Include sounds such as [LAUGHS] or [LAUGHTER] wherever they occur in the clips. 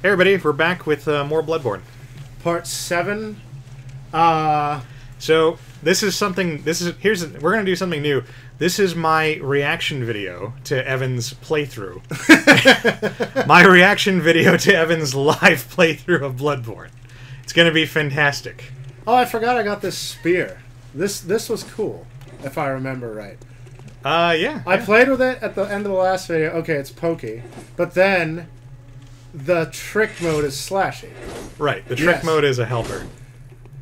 Hey everybody, we're back with uh, more Bloodborne. Part seven. Uh, So this is something. This is here's we're gonna do something new. This is my reaction video to Evan's playthrough. [LAUGHS] my reaction video to Evan's live playthrough of Bloodborne. It's gonna be fantastic. oh, I forgot I got this spear. This this was cool, if I remember right. Uh, yeah. I yeah. played with it at the end of the last video. Okay, it's pokey, but then the trick mode is slashy. right. The trick Yes. mode is a helper,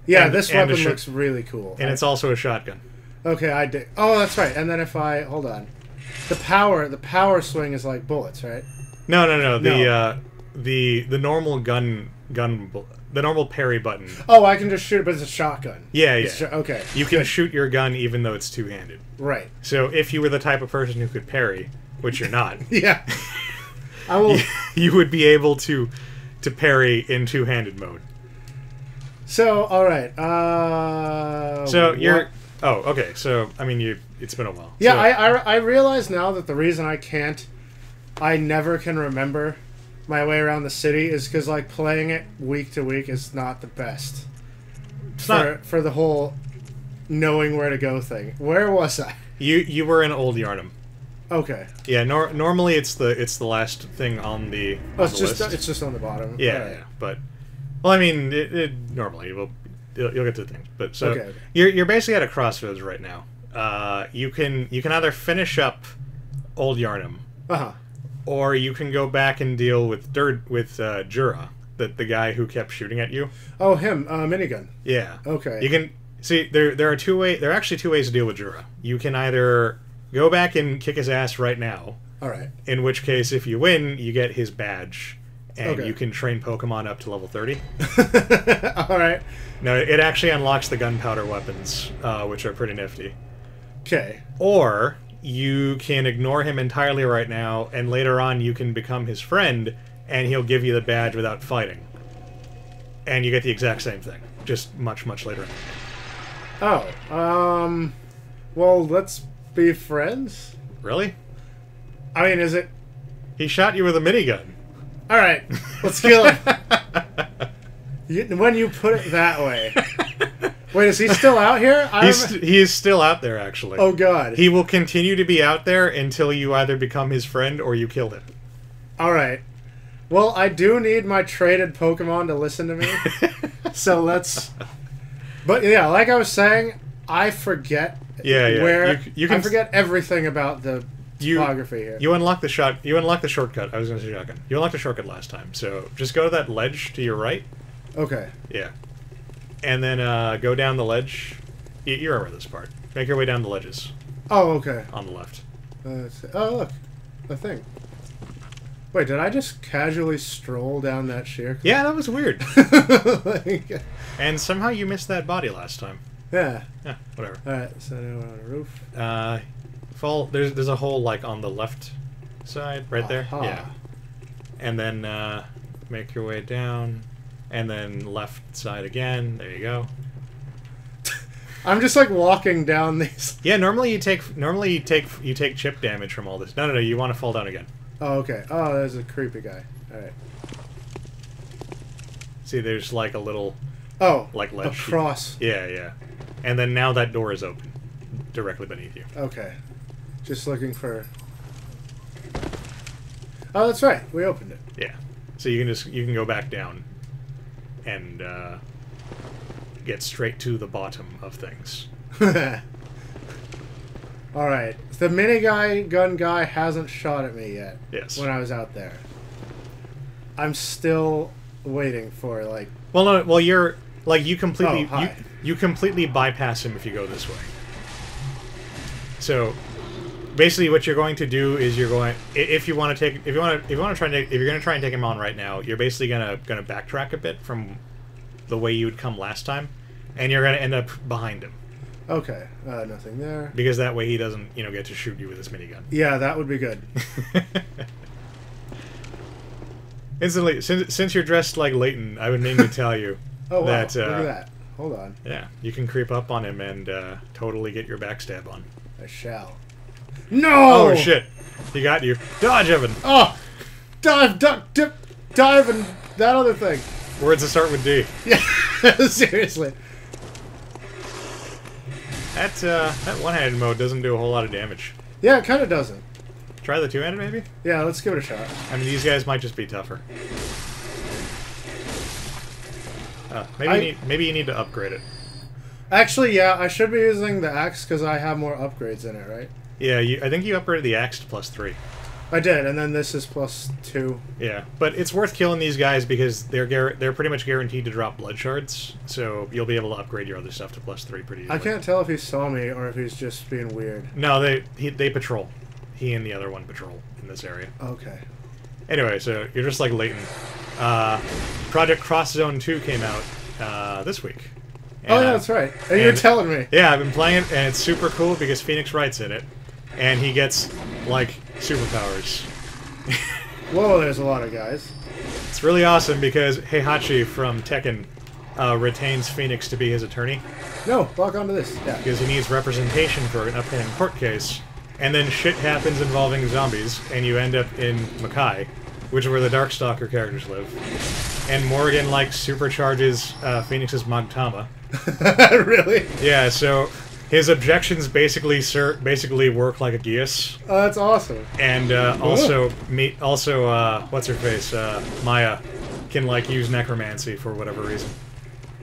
Yeah, And- this and weapon looks really cool. and it's also a shotgun. okay. I did. Oh, that's right. And then if I hold on, the power the power swing is like bullets, right? No, no, no. The No. uh, the the normal gun gun the normal parry button. Oh, I can just shoot it, but it's a shotgun. Yeah, yeah. okay. You can shoot your gun even though it's two handed. Right. So if you were the type of person who could parry, which you're not, [LAUGHS] Yeah. I will. [LAUGHS] you would be able to to parry in two-handed mode. So, all right. Uh, So what- you're oh okay. So I mean you it's been a while. Yeah, So- I, I I realize now that the reason I can't, I never can remember my way around the city is because like playing it week to week is not the best it's for not for the whole knowing where to go thing. Where was I? you you were in Old Yharnam. Okay, Yeah, nor, normally it's the it's the last thing on the, oh, on it's the just list. it's just on the bottom. yeah, Alright. yeah, but well, I mean, it, it normally will you'll, you'll get to things, but so Okay, okay. you're you're basically at a crossroads right now. Uh, you can you can either finish up Old Yharnam, Uh huh. or you can go back and deal with Dirt with uh, Djura, the the guy who kept shooting at you. Oh, him. Uh, minigun. Yeah. Okay. You can see there there are two way there are actually two ways to deal with Djura. You can either go back and kick his ass right now, All right. in which case if you win, you get his badge and Okay. you can train Pokemon up to level 30. [LAUGHS] all right. No, it actually unlocks the gunpowder weapons, uh, which are pretty nifty. Okay. Or you can ignore him entirely right now, and later on you can become his friend, and he'll give you the badge without fighting. And you get the exact same thing, just much, much later. Oh. Um. Well, let's be friends. Really? I mean, is it? He shot you with a minigun. All right. Let's kill him. [LAUGHS] You, when you put it that way. Wait, is he still out here? He's st- he is still out there, actually. oh God. He will continue to be out there until you either become his friend or you kill him. All right. Well, I do need my traded Pokemon to listen to me. [LAUGHS] so let's. But yeah, like I was saying, I forget. Yeah, yeah. Where You you can I forget everything about the You- topography here. You unlock the shot. You unlock the shortcut. I was going to say shotgun. You unlocked the shortcut last time, so just go to that ledge to your right. okay. Yeah, and then uh, go down the ledge. You, you remember this part. Make your way down the ledges Oh, okay. on the left. Uh, oh, look, a thing. Wait, did I just casually stroll down that sheer? Yeah, that was weird. [LAUGHS] Like, and somehow you missed that body last time. Yeah. Yeah, whatever. All right. So now we're on a roof. Uh, fall. There's there's a hole like on the left side, right there. Aha. Yeah. And then uh, make your way down, and then left side again. There you go. [LAUGHS] I'm just like walking down these. [LAUGHS] Yeah, normally you take normally you take you take chip damage from all this. No, no, no. You want to fall down again. Oh, okay. Oh, there's a creepy guy. All right. See, there's like a little Oh, like ledge. a cross. Yeah, yeah. And then now that door is open, directly beneath you. Okay. Just looking for. Oh, that's right. We opened it. Yeah. So you can just you can go back down, and uh, get straight to the bottom of things. [LAUGHS] All right. The mini guy gun guy hasn't shot at me yet. Yes. When I was out there. I'm still waiting for like. Well, no. Well, you're like you completely Oh, you. You completely bypass him if you go this way. So, basically, what you're going to do is you're going if you want to take if you want to if you want to try and if you're going to try and take him on right now, you're basically gonna gonna backtrack a bit from the way you would come last time, and you're gonna end up behind him Okay. Uh, nothing there. because that way he doesn't you know get to shoot you with his minigun. Yeah, that would be good. [LAUGHS] Instantly, since, since you're dressed like Layton, I would mean to tell you [LAUGHS] Oh wow! that Look uh, at that. Hold on. yeah, you can creep up on him and uh, totally get your backstab on. I shall. No! Oh, shit! He got you. Dodge, Evan. Oh! Dive, duck, dip, dive, and that other thing. Words that start with D. Yeah, [LAUGHS] seriously. That uh, that one-handed mode doesn't do a whole lot of damage. Yeah, it kind of doesn't. Try the two-handed, maybe. Yeah, let's give it a shot. I mean, these guys might just be tougher. Uh, maybe I- you need, maybe you need to upgrade it. Actually, yeah, I should be using the axe because I have more upgrades in it, right? Yeah, you, I think you upgraded the axe to plus three. I did, and then this is plus two. Yeah, but it's worth killing these guys because they're they're pretty much guaranteed to drop blood shards, so you'll be able to upgrade your other stuff to plus three pretty easily. I can't tell if he saw me or if he's just being weird. No, they he, they patrol. He and the other one patrol in this area. Okay. Anyway, so you're just like Layton. Uh, Project Cross Zone 2 came out uh, this week. oh, yeah, uh, that's right. And you're telling me. Yeah, I've been playing it, and it's super cool because Phoenix Wright's in it, and he gets like superpowers. [LAUGHS] Whoa, there's a lot of guys. It's really awesome because Heihachi from Tekken uh, retains Phoenix to be his attorney No, lock onto this. Yeah. because he needs representation for an upcoming court case, and then shit happens involving zombies, and you end up in Makai, which is where the Darkstalker characters live. And Morrigan like supercharges uh, Phoenix's Magatama. [LAUGHS] really? Yeah, so his objections basically sir, basically work like a geas. Oh, that's awesome. and uh, also meet also uh, what's her face uh, Maya can like use necromancy for whatever reason.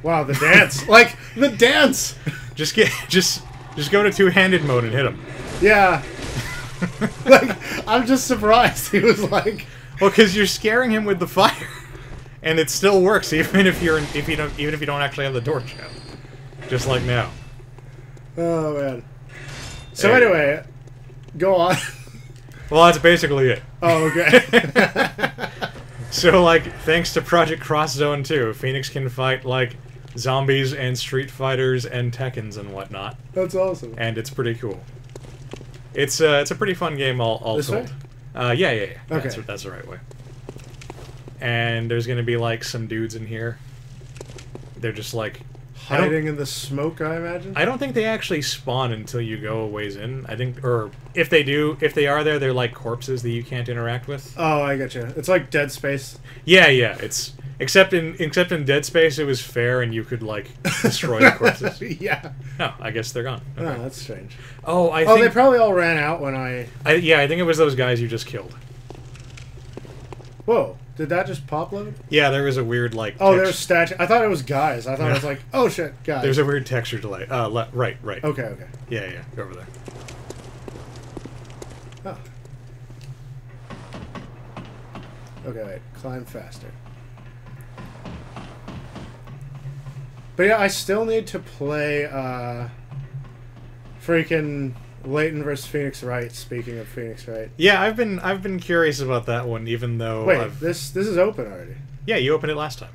Wow, the dance. [LAUGHS] like, the dance! Just get just just go to two handed mode and hit him. Yeah. [LAUGHS] like, I'm just surprised. [LAUGHS] He was like, Well, because you're scaring him with the fire, and it still works even if you're if you don't even if you don't actually have the torch out. Just like now. oh, man. So, Hey. anyway, go on. Well, that's basically it. oh, okay. [LAUGHS] So, like, thanks to Project Cross Zone 2, Phoenix can fight like zombies and Street Fighters and Tekkens and whatnot. that's awesome. and it's pretty cool. It's uh, it's a pretty fun game all, all This told. way? Uh, yeah, yeah, yeah. Okay. That's, that's the right way. And there's gonna be like some dudes in here. They're just like Hiding in the smoke, I imagine? I don't think they actually spawn until you go a ways in. I think, or if they do, if they are there, they're like corpses that you can't interact with. oh, I get you. It's like Dead Space. Yeah, yeah. It's except in except in Dead Space, it was fair and you could like destroy the corpses. [LAUGHS] yeah. No, I guess they're gone. Oh, that's strange. Oh, I Oh, think. they probably all ran out when I. I, yeah, I think it was those guys you just killed. Whoa! Did that just pop load? Yeah, there was a weird like. Oh, text- there's statue. I thought it was guys. I thought it was like, oh shit, guys. There's a weird texture delay. Uh, le- right, right. Okay, okay. Yeah, yeah. Go over there. Oh. Okay, wait. Climb faster. But yeah, I still need to play uh freaking Layton versus Phoenix Wright. Speaking of Phoenix Wright. Yeah, I've been I've been curious about that one, even though. Wait, I've, this this is open already. yeah, you opened it last time.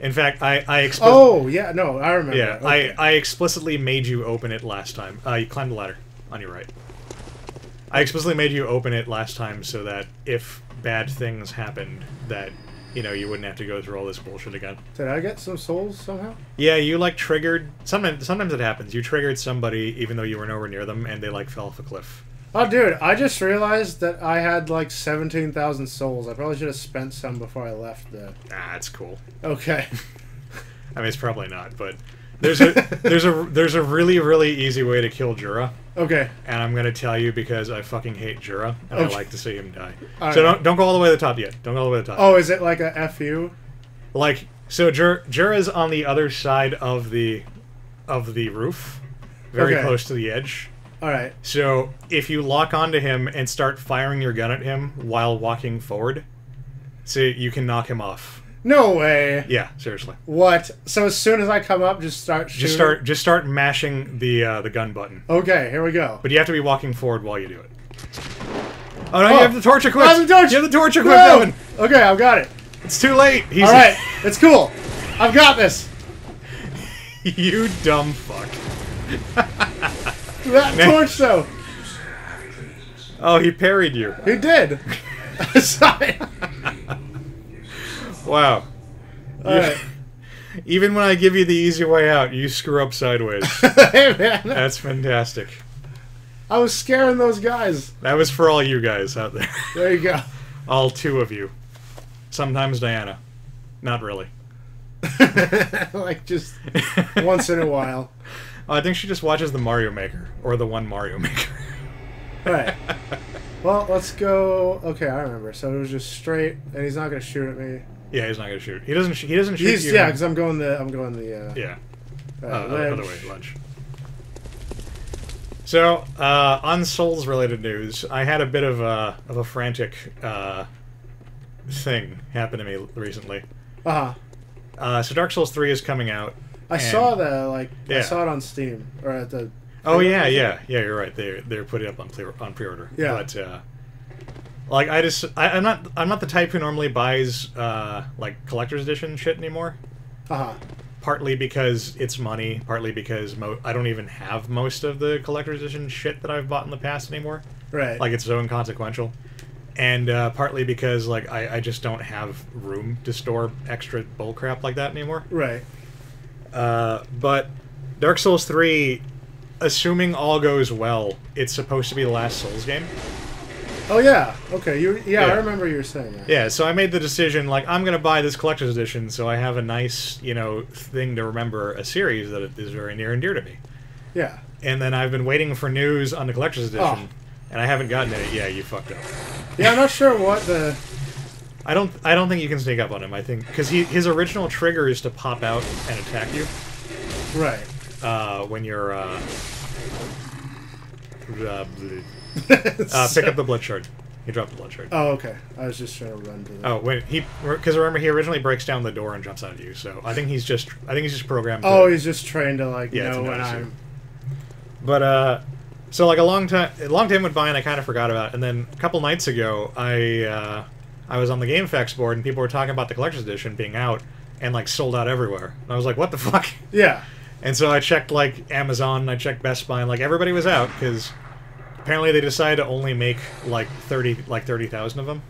In fact, I I expli- Oh yeah, no, I remember. yeah Okay. I I explicitly made you open it last time. Uh, you climbed the ladder on your right. I explicitly made you open it last time so that if bad things happened, that you know you wouldn't have to go through all this bullshit again. Did I get some souls somehow? Yeah, you like triggered. Sometimes sometimes it happens. You triggered somebody even though you were nowhere near them, and they like fell off a cliff. Oh, dude, I just realized that I had like 17,000 souls. I probably should have spent some before I left the. Ah, that's cool. Okay. [LAUGHS] I mean, it's probably not, but there's a there's a there's a really really easy way to kill Djura, Okay. and I'm gonna tell you because I fucking hate Djura, and Okay. I like to see him die. All so right. don't don't go all the way to the top yet. Don't go all the way to the top. Oh, is it like a FU? like so Jur- Djura's on the other side of the of the roof, very Okay. close to the edge. Alright. So if you lock onto him and start firing your gun at him while walking forward, so you can knock him off. No way. Yeah, seriously. What? So as soon as I come up, just start shooting? Just start just start mashing the uh, the gun button. Okay, here we go. But you have to be walking forward while you do it. Oh no, you Oh. have the torch equipped. I have the torch! You have the torch equipped, No! Evan. Okay, I've got it. It's too late. He's Alright, it's cool. I've got this. [LAUGHS] you dumb fuck. That Man. torch, though. Oh, he parried you. He did. [LAUGHS] [LAUGHS] Sorry. Wow. [LAUGHS] Even when I give you the easy way out, you screw up sideways. [LAUGHS] hey, man. That's fantastic. I was scaring those guys. That was for all you guys out there. [LAUGHS] There you go. All two of you. Sometimes Diana. Not really. like just once in a while. Oh, I think she just watches the Mario Maker or the one Mario Maker. Right. Well, let's go. Okay, I remember. So it was just straight, and he's not gonna shoot at me. Yeah, he's not gonna shoot. He doesn't. sh- He doesn't shoot He's you. yeah, because I'm going the I'm going the uh, yeah. uh, Uh, other, way, lunch. So, uh, on Souls related news, I had a bit of a of a frantic uh, thing happen to me recently. Uh-huh. Uh, so Dark Souls three is coming out. I and- saw that like Yeah. I Yeah. saw it on Steam or at the. Oh yeah, yeah, yeah. You're right. They they're putting it up on pre on pre-order. Yeah. But uh, like I just I, I'm not I'm not the type who normally buys uh, like collector's edition shit anymore. Uh-huh. Partly because it's money. Partly because mo- I don't even have most of the collector's edition shit that I've bought in the past anymore. Right. Like it's so inconsequential. And uh, partly because like I, I just don't have room to store extra bullcrap like that anymore. right. Uh, but Dark Souls 3, assuming all goes well, it's supposed to be the last Souls game. Oh yeah. Okay. You yeah, I remember you were saying that. Yeah, so I made the decision like I'm gonna buy this collector's edition, so I have a nice you know thing to remember a series that is very near and dear to me. Yeah. And then I've been waiting for news on the collector's edition, Oh. and I haven't gotten it. Yeah, you fucked up. Yeah, I'm not sure what the. [LAUGHS] I don't. I don't think you can sneak up on him. I think because he his original trigger is to pop out and attack you Right. uh, when you're. Uh, uh. [LAUGHS] uh, pick up the blood shard. He dropped the blood shard. Oh, okay. I was just trying to run to the. Oh, wait, he because remember he originally breaks down the door and jumps out at you. So I think he's just I think he's just programmed. Oh, to, he's just trying to like Yeah, know when. I'm. but uh, so like a long time a long time went by and I kind of forgot about it. And then a couple nights ago I uh, I was on the GameFAQs board and people were talking about the collector's edition being out and like sold out everywhere. And I was like, what the fuck? Yeah. And so I checked like Amazon, I checked Best Buy, and like everybody was out because apparently they decided to only make like thirty like thirty thousand of them.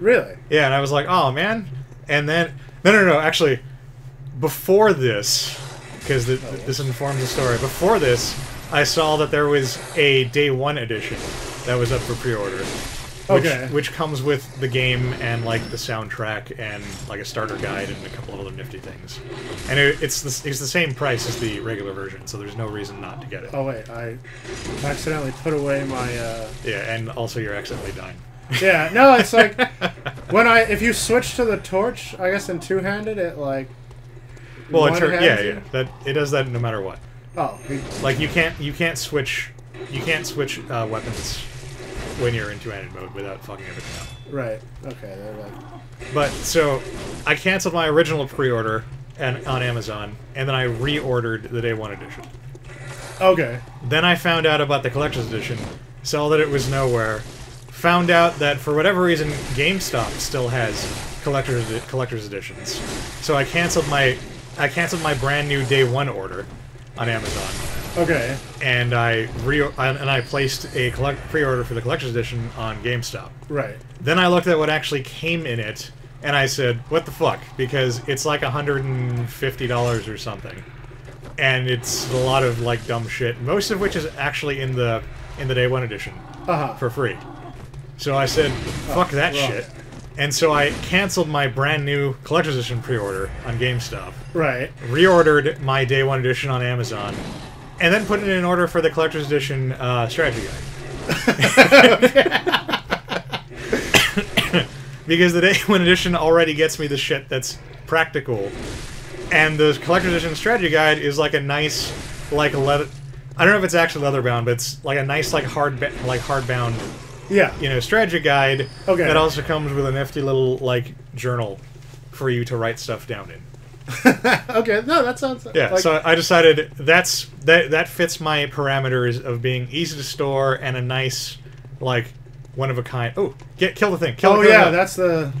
Really. Yeah, and I was like, oh man. And then no, no, no. Actually, before this, because th- oh, th- this informs the story. Before this, I saw that there was a day one edition that was up for pre-order. Which, Okay. which comes with the game and like the soundtrack and like a starter guide and a couple of other nifty things, and it, it's the, it's the same price as the regular version, so there's no reason not to get it. Oh wait, I accidentally put away my. uh... Yeah, and also you're accidentally dying. Yeah. No, it's like [LAUGHS] when I if you switch to the torch, I guess in two handed it like. well, it one tur- yeah, yeah, that it does that no matter what. Oh. Like you can't you can't switch you can't switch uh, weapons when you're in two-handed mode without fucking everything up. Right. Okay. Like. Uh, but so I canceled my original pre-order and on Amazon, and then I reordered the day one edition. Okay. Then I found out about the collector's edition, saw that it was nowhere. Found out that for whatever reason GameStop still has collector's collector's editions. So I canceled my I canceled my brand new day one order on Amazon. Okay. and I re and I placed a collect pre-order for the collector's edition on GameStop. Right. Then I looked at what actually came in it, and I said, "What the fuck?" Because it's like hundred and fifty dollars or something, and it's a lot of like dumb shit. Most of which is actually in the in the day one edition Uh huh. for free. So I said, "Fuck that shit." And so I canceled my brand new collector's edition pre-order on GameStop Right. reordered my day one edition on Amazon, and then put it in order for the collector's edition uh, strategy guide. [LAUGHS] because the day [LAUGHS] one edition already gets me the shit that's practical, and the collector's edition strategy guide is like a nice, like leather. I don't know if it's actually leather bound, but it's like a nice, like hard, like hardbound, Yeah. you know, strategy guide. Okay. That also comes with a nifty little like journal for you to write stuff down in. [LAUGHS] okay. No, that sounds. Yeah, Like, so I decided that's that that fits my parameters of being easy to store and a nice, like, one of a kind. Oh, get kill the thing. Kill oh kill yeah, that's the.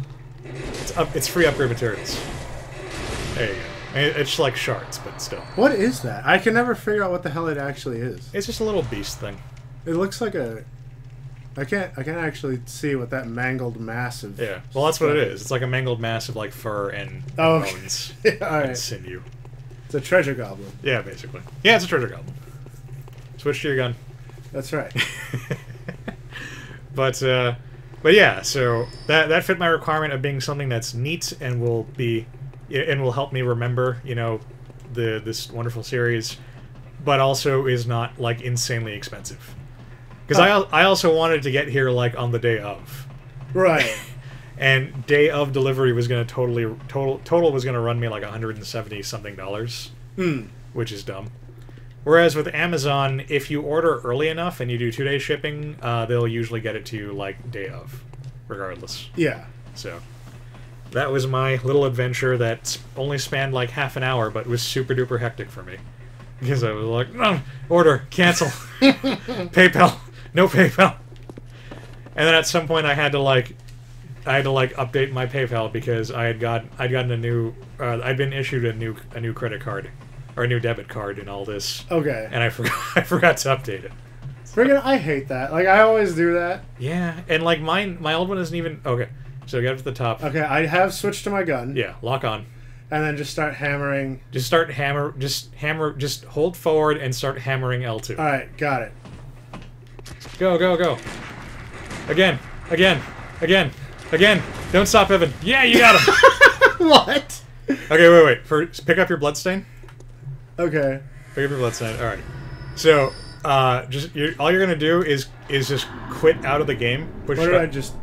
it's, up, it's free upgrade materials. There you go. It's like shards, but still, What is that? I can never figure out what the hell it actually is. it's just a little beast thing. It looks like a. I can't. I can't actually see what that mangled mass of. Yeah, well, that's what it is. It's like a mangled mass of like fur and Oh, okay. bones [LAUGHS] All and right. sinew. It's a treasure goblin. Yeah, basically. Yeah, it's a treasure goblin. Switch to your gun. That's right. [LAUGHS] but uh, but yeah, so that that fit my requirement of being something that's neat and will be and will help me remember, you know, the this wonderful series, but also is not like insanely expensive. Because I I also wanted to get here like on the day of, Right. [LAUGHS] and day of delivery was gonna totally total total was gonna run me like 170 something dollars, Hmm. which is dumb. Whereas with Amazon, if you order early enough and you do two day shipping, uh, they'll usually get it to you like day of, regardless. Yeah. So that was my little adventure that only spanned like half an hour, but was super duper hectic for me because I was like, no, order, cancel, [LAUGHS] [LAUGHS] PayPal, no PayPal, and then at some point I had to like, I had to like update my PayPal because I had got I'd gotten a new, uh, I'd been issued a new a new credit card or a new debit card and all this, Okay. and I [LAUGHS] forgot I forgot to update it. Friggin', I hate that. Like I always do that. Yeah, and like mine, my old one isn't even okay. So get up to the top. Okay, I have switched to my gun. Yeah, lock on. And then just start hammering. Just start hammer. Just hammer. Just hold forward and start hammering L2. All right, got it. Go, go, go. Again, again, again, again. Don't stop, Evan. Yeah, you got him. [LAUGHS] what? okay, wait, wait. First, pick up your bloodstain. Okay. Pick up your bloodstain. All right. So, uh, just you're, all you're gonna do is is just quit out of the game. Push What did I just?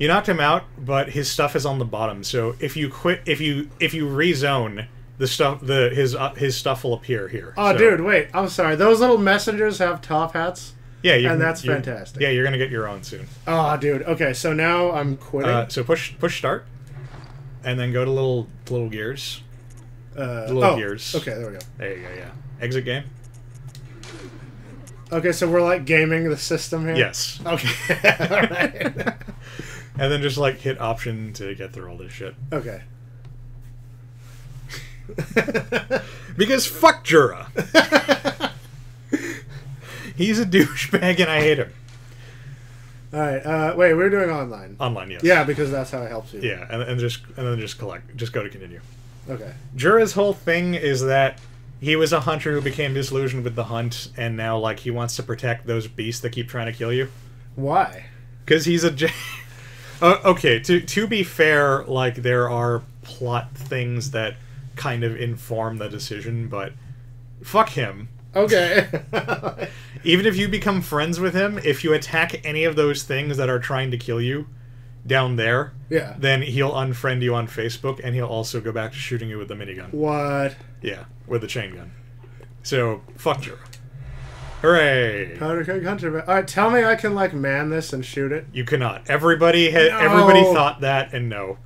You knocked him out, but his stuff is on the bottom. So if you quit, if you if you rezone, the stuff the his uh, his stuff will appear here. Oh, So- dude, wait. I'm sorry. Those little messengers have top hats. Yeah, you and can- that's you- fantastic. Yeah, you're gonna get your own soon. Oh, dude. Okay, so now I'm quitting. Uh, so push push start, and then go to little little gears. Uh, little oh, gears. Okay, there we go. There you go. Yeah. Exit game. Okay, so we're like gaming the system here. Yes. Okay. [LAUGHS] And then just like hit option to get through all this shit. okay. [LAUGHS] Because fuck Djura. [LAUGHS] He's a [LAUGHS] douchebag and I hate him. All right. Uh, wait, we're doing online. Online, yes. Yeah, because that's how it helps you. Yeah, and, and just and then just collect. Just go to continue. Okay. Djura's whole thing is that he was a hunter who became disillusioned with the hunt, and now like he wants to protect those beasts that keep trying to kill you. Why? Because he's a. J- [LAUGHS] uh, okay, to to be fair, like there are plot things that kind of inform the decision, but fuck him. Okay. [LAUGHS] Even if you become friends with him, if you attack any of those things that are trying to kill you down there, yeah. then he'll unfriend you on Facebook, and he'll also go back to shooting you with the minigun. What? Yeah, with the chain gun. So fuck Djura. Hooray! Powder keg hunter. All right, tell me I can like man this and shoot it. You cannot. Everybody had No. everybody thought that, and no.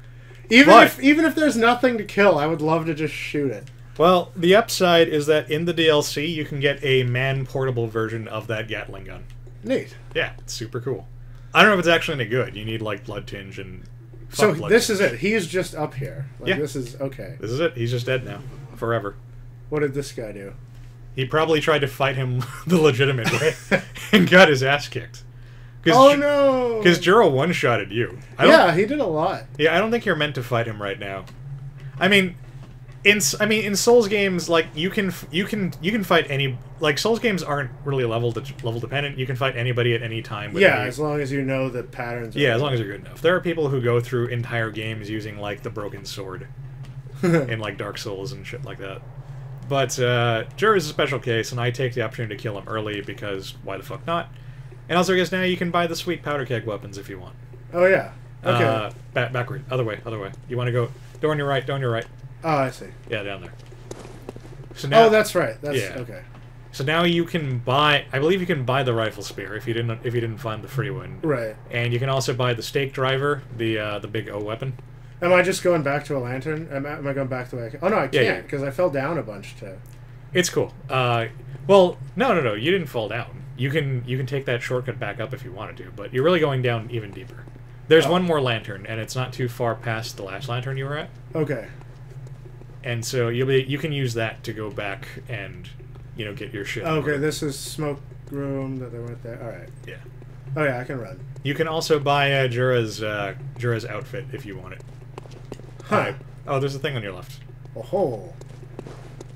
Even But- if even if there's nothing to kill, I would love to just shoot it. Well, the upside is that in the DLC you can get a man portable version of that Gatling gun. Neat. Yeah, it's super cool. I don't know if it's actually any good. You need like blood tinge and. So blood this tinge. is it. He's just up here. Like, Yeah. This is okay. This is it. He's just dead now, forever. What did this guy do? He probably tried to fight him [LAUGHS] the legitimate way [LAUGHS] and got his ass kicked. Oh no! Because Djura one shotted you. I don't, yeah, he did a lot. Yeah, I don't think you're meant to fight him right now. I mean, in I mean in Souls games, like you can you can you can fight any like Souls games aren't really level de- level dependent. You can fight anybody at any time. With Yeah, any- as long as you know the patterns. yeah, as long as you're good enough. There are people who go through entire games using like the broken sword [LAUGHS] in like Dark Souls and shit like that. But uh, Jur is a special case, and I take the opportunity to kill him early because why the fuck not? And also, I guess now you can buy the sweet powder keg weapons if you want. oh yeah. Okay. Uh, back, backward, other way, other way. You want to go door on your right, door on your right. Oh, I see. Yeah, down there. So now, oh, that's right. That's Yeah. okay. so now you can buy. I believe you can buy the rifle spear if you didn't if you didn't find the free one. Right. And you can also buy the stake driver, the uh, the big O weapon. Am I just going back to a lantern? Am I, am I going back the way? I can? Oh no, I Yeah, yeah. can't because I fell down a bunch too. It's cool. Uh, well, no, no, no. You didn't fall down. You can you can take that shortcut back up if you wanted to, but you're really going down even deeper. There's Oh. one more lantern, and it's not too far past the last lantern you were at, Okay. And so you'll be you can use that to go back and you know get your shit. Okay. order. This is smoke room that they went there. All right. Yeah. Oh yeah, I can run. You can also buy uh, Djura's uh, Djura's outfit if you want it. Huh. Alright. Oh, there's a thing on your left. Oh.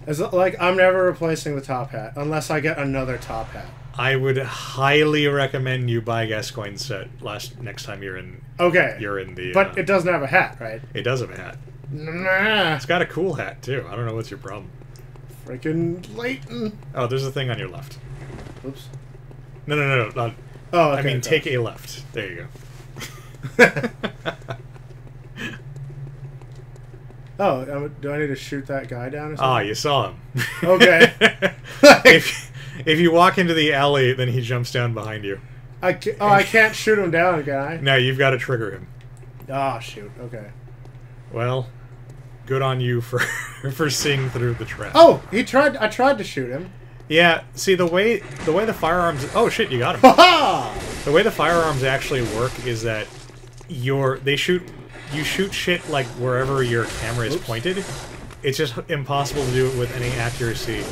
Is it like I'm never replacing the top hat unless I get another top hat. I would highly recommend you buy Gascoigne's set last next time you're in Okay. you're in the. but uh, it doesn't have a hat, right? it does have a hat. Nah, It's got a cool hat too. I don't know what's your problem. freaking Layton. Oh, there's a thing on your left. Oops. No, no, no, no. Not, Oh, okay, I mean, okay. take a left. There you go. [LAUGHS] Oh, do I need to shoot that guy down or Ah, something? you saw him. Okay. [LAUGHS] if if you walk into the alley, then he jumps down behind you. I ca- oh, I can't shoot him down, guy. I? Now you've got to trigger him. Oh, shoot. Okay. Well, good on you for [LAUGHS] for seeing through the trap. Oh, he tried. I tried to shoot him. Yeah, see the way the way the firearms. Oh shit, you got him. The way the firearms actually work is that your they shoot you shoot shit like wherever your camera is Oops. pointed. It's just impossible to do it with any accuracy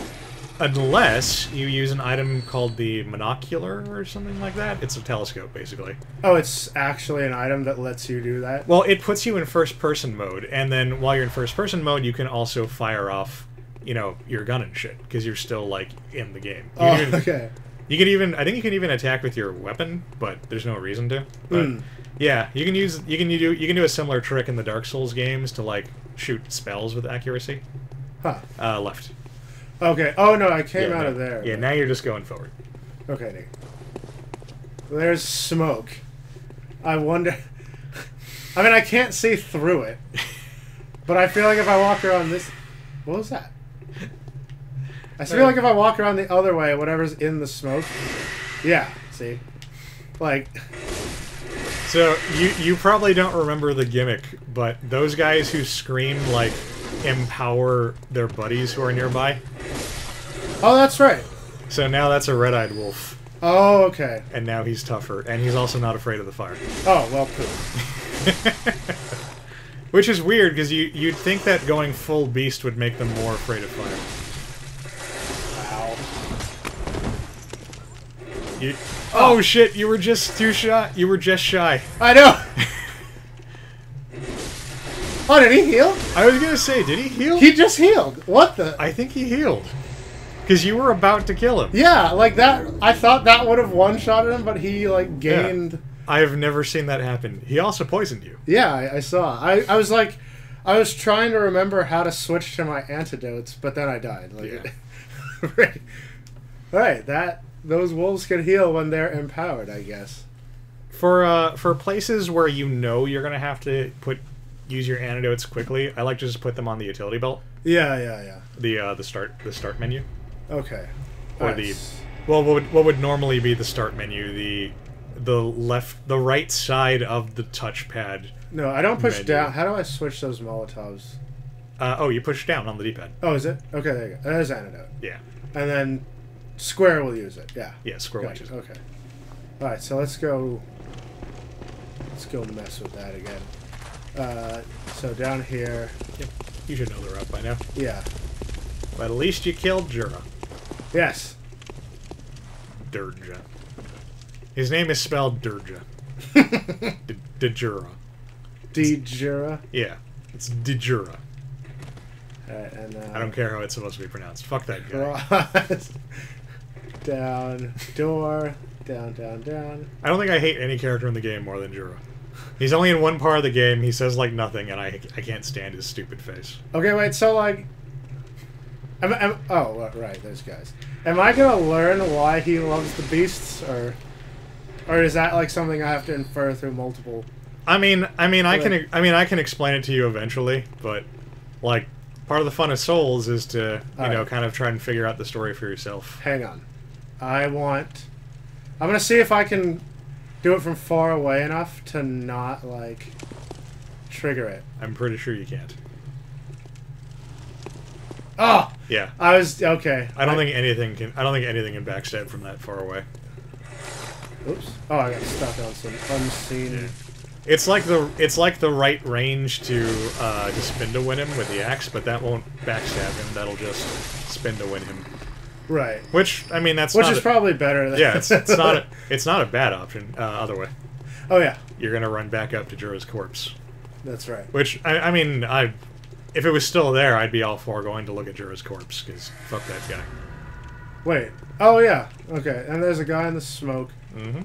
unless you use an item called the monocular or something like that. It's a telescope basically. Oh, it's actually an item that lets you do that. Well, it puts you in first person mode and then while you're in first person mode, you can also fire off, you know, your gun and shit because you're still like in the game. You Oh, even- [LAUGHS] okay. You can even I think you can even attack with your weapon, but there's no reason to. But Hmm. yeah, you can use you can do you can do a similar trick in the Dark Souls games to like shoot spells with accuracy. Huh. Uh, left. Okay. Oh no, I came Yeah, out now- of there. Yeah, now you're just going forward. Okay. There's smoke. I wonder. [LAUGHS] I mean, I can't see through it, [LAUGHS] but I feel like if I walk around this, what was that? I feel like if I walk around the other way, whatever's in the smoke. Yeah. See, like, So you you probably don't remember the gimmick, but those guys who scream like empower their buddies who are nearby. oh, that's right. So now that's a red-eyed wolf, Oh, okay. and now he's tougher, and he's also not afraid of the fire. Oh, well, cool. [LAUGHS] Which is weird because you you'd think that going full beast would make them more afraid of fire. Wow. You, oh, oh shit! You were just too shy. You were just shy. I know. [LAUGHS] oh, did he heal? I was gonna say, did he heal? He just healed. What the? I think he healed. Because you were about to kill him. Yeah, like that. I thought that would have one shotted him, but he like gained. I have never seen that happen. He also poisoned you. Yeah, I, I saw. I, I was like, I was trying to remember how to switch to my antidotes, but then I died. Like, Yeah. [LAUGHS] right, right. That those wolves can heal when they're empowered. I guess. For uh, for places where you know you're gonna have to put use your antidotes quickly, I like to just put them on the utility belt, Yeah, yeah, yeah. the uh, the start the start menu, Okay. or Nice. the well, what would, what would normally be the start menu, the the left the right side of the touchpad. No, I don't push menu. down. How do I switch those Molotovs? Uh, oh, you push down on the D-pad. Oh, is it? Okay, there you go. There's antidote. Yeah, And then square will use it. Yeah. yeah. Square Gotcha. wedges. Okay. All right, so let's go. Let's go mess with that again. Uh, so down here, You should know they're up by now. yeah. But at least you killed Djura. Yes. Durja. His name is spelled Durja. [LAUGHS] D- Dejura. Dejura. Yeah, it's Dejura. Right, and uh, I don't care how it's supposed to be pronounced. Fuck that guy. [LAUGHS] Down. Door. Down. Down. Down. I don't think I hate any character in the game more than Djura. He's only in one part of the game. He says like nothing, and I I can't stand his stupid face. Okay, wait. So like, am, am, oh uh, right, those guys. Am I gonna learn why he loves the beasts, or, or is that like something I have to infer through multiple? I mean, I mean, I can I mean, I can explain it to you eventually, but like part of the fun of Souls is to you know Alright. kind of try and figure out the story for yourself. Hang on. I want. I'm gonna see if I can do it from far away enough to not like trigger it. I'm pretty sure you can't. Oh, Yeah. I was okay. I don't think anything can. I don't think anything can backstab from that far away. Oops. Oh, I got stuck on some unseen. It's like the it's like the right range to uh, to spin to win him with the axe, but that won't backstab him. That'll just spin to win him. Right. Which I mean, that's Which is a- probably better. Than yeah, it's, [LAUGHS] it's not a, it's not a bad option. Uh, other way, oh yeah, you're gonna run back up to Djura's corpse. that's right. Which I, I mean, I if it was still there, I'd be all for going to look at Djura's corpse because fuck that guy. Wait. Oh yeah. Okay. And there's a guy in the smoke. Mm-hmm.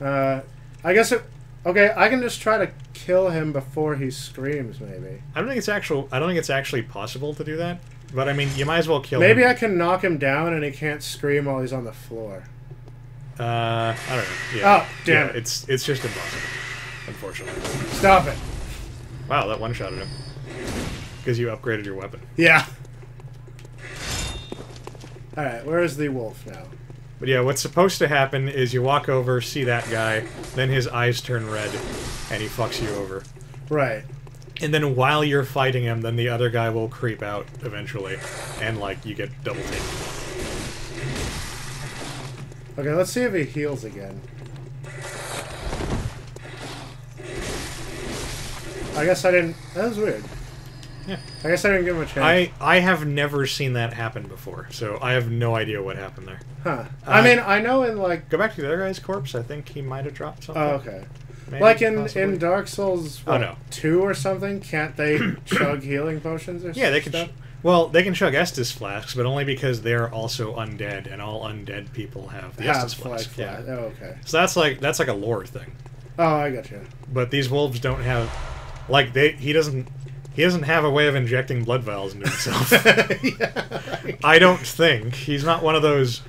Uh, I guess it. Okay, I can just try to kill him before he screams. Maybe. I don't think it's actual. I don't think it's actually possible to do that. But I mean, you might as well kill him. Maybe him. I can knock him down and he can't scream while he's on the floor. Uh, I don't know. Yeah. Oh, damn Yeah, it. It's it's just impossible, unfortunately. Stop it. Wow, that one shot at him. Because you upgraded your weapon. Yeah. All right, where is the wolf now? But yeah, what's supposed to happen is you walk over, see that guy, then his eyes turn red, and he fucks you over. Right. And then while you're fighting him, then the other guy will creep out eventually, and like you get double taken. Okay, let's see if he heals again. I guess I didn't. That was weird. Yeah. I guess I didn't give him a chance. I I have never seen that happen before, so I have no idea what happened there. Huh. I Uh, mean, I know in like. Go back to the other guy's corpse. I think he might have dropped something. Oh, okay. Maybe, like in possibly. in Dark Souls Oh, no. two or something, can't they [CLEARS THROAT] chug healing potions or something? Yeah, they can. Ch- well, they can chug Estus flasks, but only because they're also undead, and all undead people have the Have Estus like flask. Yeah. Oh, okay. So that's like that's like a lore thing. Oh, I got you. But these wolves don't have, like they he doesn't he doesn't have a way of injecting blood vials into himself. [LAUGHS] yeah. I don't think he's not one of those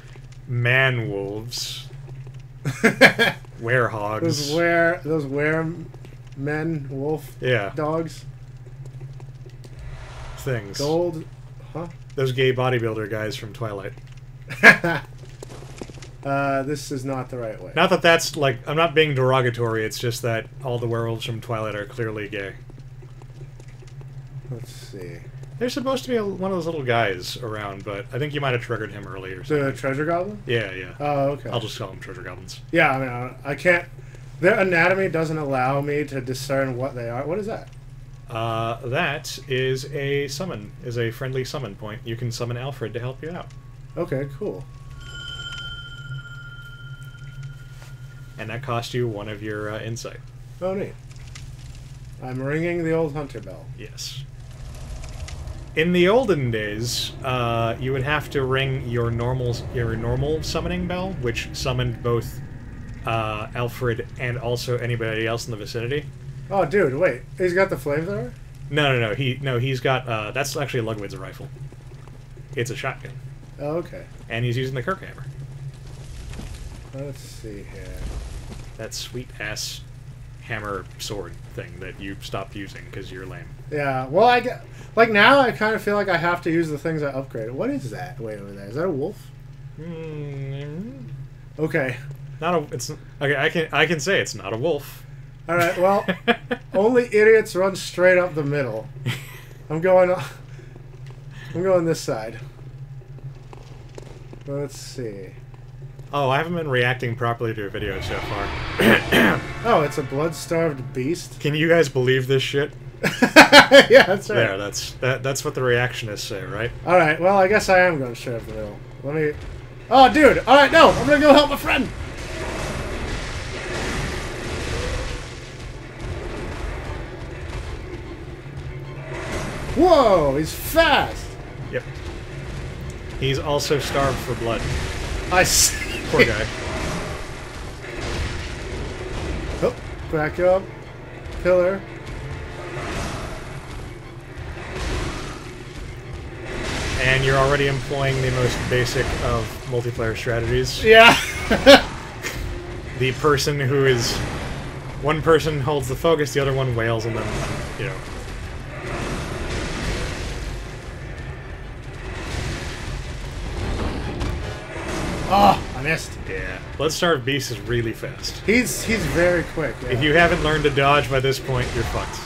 man wolves, [LAUGHS] werehogs. those were those were men wolf yeah, dogs things. gold, huh? Those gay bodybuilder guys from Twilight. [LAUGHS] uh, this is not the right way. Not that that's like I'm not being derogatory. It's just that all the werewolves from Twilight are clearly gay. Let's see. There's supposed to be a, one of those little guys around, but I think you might have triggered him earlier. The treasure goblin? Yeah, yeah. Oh, okay. I'll just call them treasure goblins. Yeah, I mean, I, I can't. Their anatomy doesn't allow me to discern what they are. What is that? Uh, that is a summon, is a friendly summon point. You can summon Alfred to help you out, Okay, cool. and that cost you one of your uh, insight. Oh, neat. I'm ringing the old hunter bell. Yes. In the olden days, uh, you would have to ring your normal your normal summoning bell, which summoned both uh, Alfred and also anybody else in the vicinity. Oh, dude, wait. He's got the flamethrower? No, no, no. He no. He's got. Uh, that's actually a rifle. It's a shotgun, Oh, okay. and he's using the Kirkhammer. Let's see here. That sweet ass hammer sword thing that you stopped using because you're lame. Yeah, well, I get. Like, now I kind of feel like I have to use the things I upgraded. What is that? Wait over there. Is that a wolf? Mm, Okay. not a. It's okay. I can I can say it's not a wolf. Alright, well, [LAUGHS] only idiots run straight up the middle. [LAUGHS] I'm going. I'm going this side. Let's see. Oh, I haven't been reacting properly to your video so far. [COUGHS] Oh, it's a blood-starved beast. Can you guys believe this shit? [LAUGHS] yeah, that's right. There, that's that. That's what the reactionists say, right? All right. Well, I guess I am going straight up the middle. Let me. Oh, dude. All right, no. I'm gonna go help my friend. Whoa, he's fast. Yep. He's also starved for blood. I [LAUGHS] see. Poor guy. [LAUGHS] Oh, back up. Pillar. And you're already employing the most basic of multiplayer strategies. Yeah. [LAUGHS] The person who is one person holds the focus, the other one wails, and then you know. I missed. Yeah. Bloodstarved Beast is really fast. He's he's very quick. Yeah. If you haven't learned to dodge by this point, you're fucked.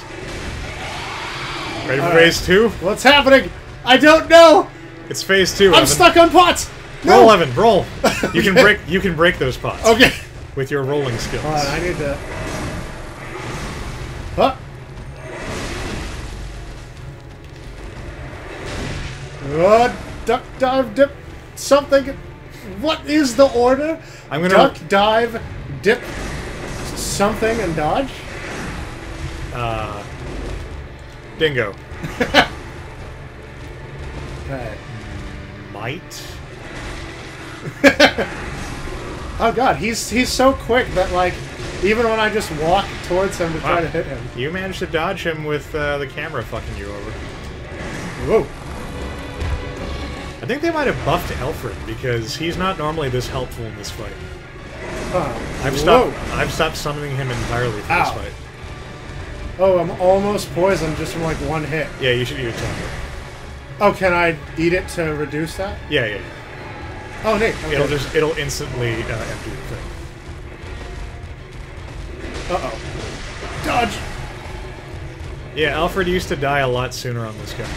Ready for All right. phase two? What's happening? I don't know. It's phase two. I'm Evan. stuck on pots. No. Roll, Evan. Roll. [LAUGHS] You can break. You can break those pots Okay. with your rolling skills. Hold on, I need to. Huh? Uh, duck, dive, dip, something. What is the order? I'm gonna- duck, dive, dip, something, and dodge. Uh, dingo. [LAUGHS] Okay. Might. [LAUGHS] Oh god, he's he's so quick that like Even when I just walk towards him to try Wow. to hit him. You managed to dodge him with uh, the camera fucking you over. Whoa. I think they might have buffed Alfred because he's not normally this helpful in this fight. Oh. I've stopped. Whoa. I've stopped summoning him entirely for Ow. this fight. Oh, I'm almost poisoned just from like one hit. Yeah, you should eat a tumor. Oh, can I eat it to reduce that? Yeah, yeah. Oh, neat. Okay. It'll just it'll instantly uh, empty the thing. Uh oh. Dodge. Yeah, Alfred used to die a lot sooner on this guy.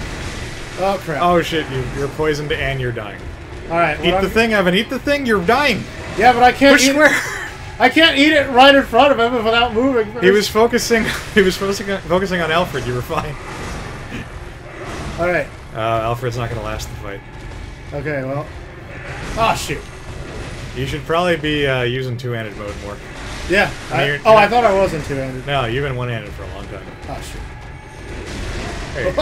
Oh crap. Oh shit, you, you're poisoned and you're dying. All right. Eat the thing, Evan. Eat the thing. You're dying. Yeah, but I can't Push eat square. it. I can't eat it right in front of him without moving. he was focusing. [LAUGHS] He was focusing on, focusing on Alfred. You were fine. All right. Uh, Alfred's not gonna last the fight. Okay. Well. Oh shoot. You should probably be uh, using two-handed mode more. Yeah. I, You're- oh, I you're- thought I wasn't two-handed. No, you've been one-handed for a long time. Oh shoot. Hey.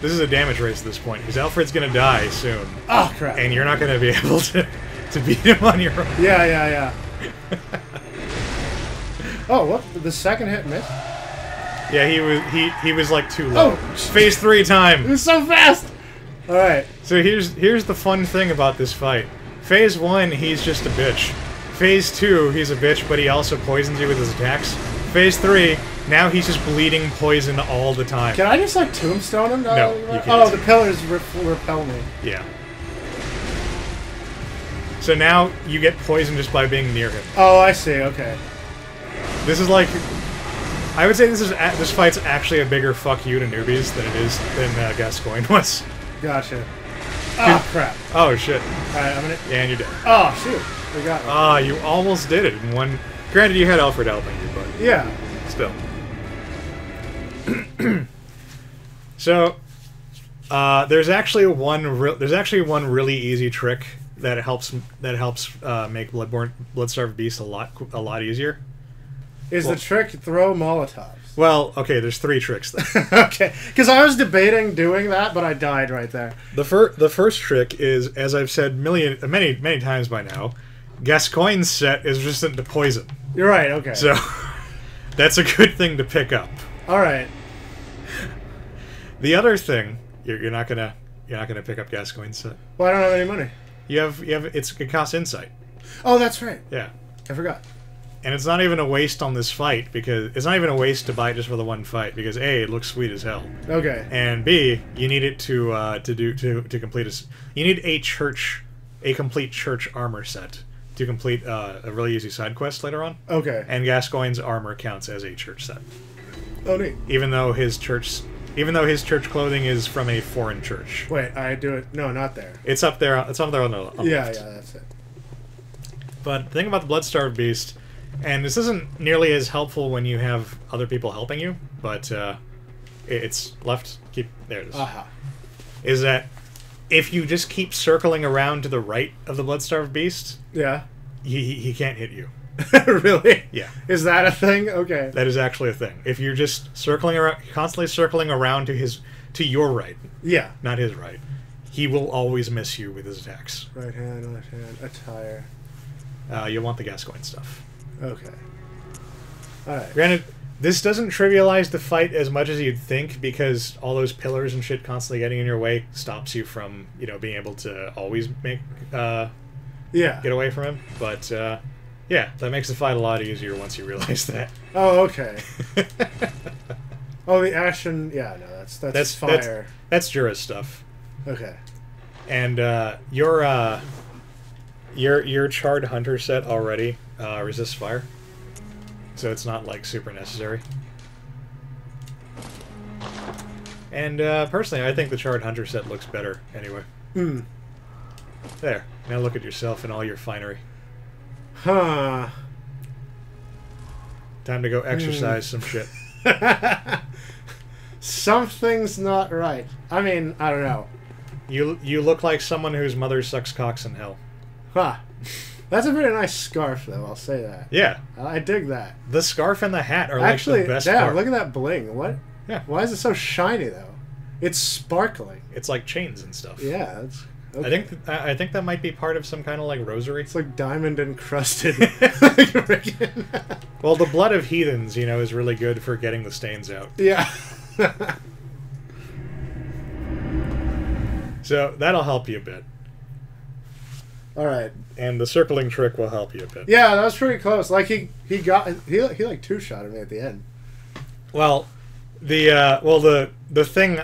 This is a damage race at this point because Alfred's gonna die soon, Oh crap. and you're not gonna be [LAUGHS] able to to beat him on your own. Yeah, yeah, yeah. oh, what? The second hit missed? Yeah, he was he he was like too low. Oh. Phase three time. It was so fast! Alright. So here's here's the fun thing about this fight. Phase one, he's just a bitch. Phase two, he's a bitch, but he also poisons you with his attacks. Phase three, now he's just bleeding poison all the time. Can I just like tombstone him? No. Oh, the pillars rep- repel me. Yeah. So now you get poisoned just by being near him. Oh, I see. Okay. This is like, I would say this is a- this fight's actually a bigger fuck you to newbies than it is than uh, Gascoigne [LAUGHS] was. Gotcha. Oh, crap. Oh shit! Alright, I'm gonna. Yeah, and you're dead. Oh, shoot. We got. Ah, you almost did it in one. Granted, you had Alfred helping you, but yeah. still. [CLEARS THROAT] so, uh, there's actually one. Re- there's actually one really easy trick that helps that helps uh, make Bloodborne Bloodstarved Beast a lot a lot easier. Is Well- the trick throw Molotovs? Well, okay, there's three tricks. Then. [LAUGHS] okay. Because I was debating doing that, but I died right there. the first the first trick is, as I've said million many many times by now, Gascoigne's set is resistant to poison, You're right. Okay. so [LAUGHS] that's a good thing to pick up. Alright. The other thing, you're, you're not gonna you're not gonna pick up Gascoigne's set. Well, I don't have any money. You have you have it's it costs insight. Oh, that's right. Yeah. I forgot. And it's not even a waste on this fight because it's not even a waste to buy it just for the one fight because a it looks sweet as hell Okay. and b you need it to uh, to do to to complete a you need a church a complete church armor set to complete uh, a really easy side quest later on Okay. and Gascoigne's armor counts as a church set Oh, neat. even though his church even though his church clothing is from a foreign church Wait, I do it. No, not there. it's up there it's up there on the, on Yeah, left. yeah, that's it. But the thing about the Bloodstarved Beast, and this isn't nearly as helpful when you have other people helping you, but uh, it's left. Keep there. It is. Aha. Is that if you just keep circling around to the right of the Bloodstarved Beast, Yeah. He he, can't hit you. [LAUGHS] really? Yeah, Is that a thing? Okay. that is actually a thing. If you're just circling around, constantly circling around to his to your right, Yeah. not his right, he will always miss you with his attacks. Right hand, left hand, attire. Uh, you'll want the Gascoigne stuff. Okay. Alright. Granted, this doesn't trivialize the fight as much as you'd think because all those pillars and shit constantly getting in your way stops you from, you know, being able to always make uh, Yeah. get away from him. But uh, yeah, that makes the fight a lot easier once you [LAUGHS] realize that. Oh, okay. [LAUGHS] Oh, the ashen. Yeah, no, that's that's, That's fire. That's Djura's stuff. Okay. And uh, your uh, your your charred hunter set already uh, resists fire, so it's not like super necessary. And uh, personally, I think the charred hunter set looks better anyway. Hmm. There. Now look at yourself and all your finery. Huh. Time to go exercise some shit. Hmm. [LAUGHS] Something's not right. I mean, I don't know. You you look like someone whose mother sucks cocks in hell. Huh. That's a very nice scarf, though. I'll say that. Yeah, I dig that. the scarf and the hat are like Actually, the best yeah. part. Look at that bling. What? Yeah. Why is it so shiny though? It's sparkling. It's like chains and stuff. Yeah. It's I think I I think that might be part of some kind of like rosary. It's like diamond encrusted. [LAUGHS] [LAUGHS] Well, the blood of heathens, you know, is really good for getting the stains out. yeah. [LAUGHS] So that'll help you a bit, All right. and the circling trick will help you a bit. Yeah, that was pretty close. Like he he got he he like two shot at me at the end. Well, the uh, well the the thing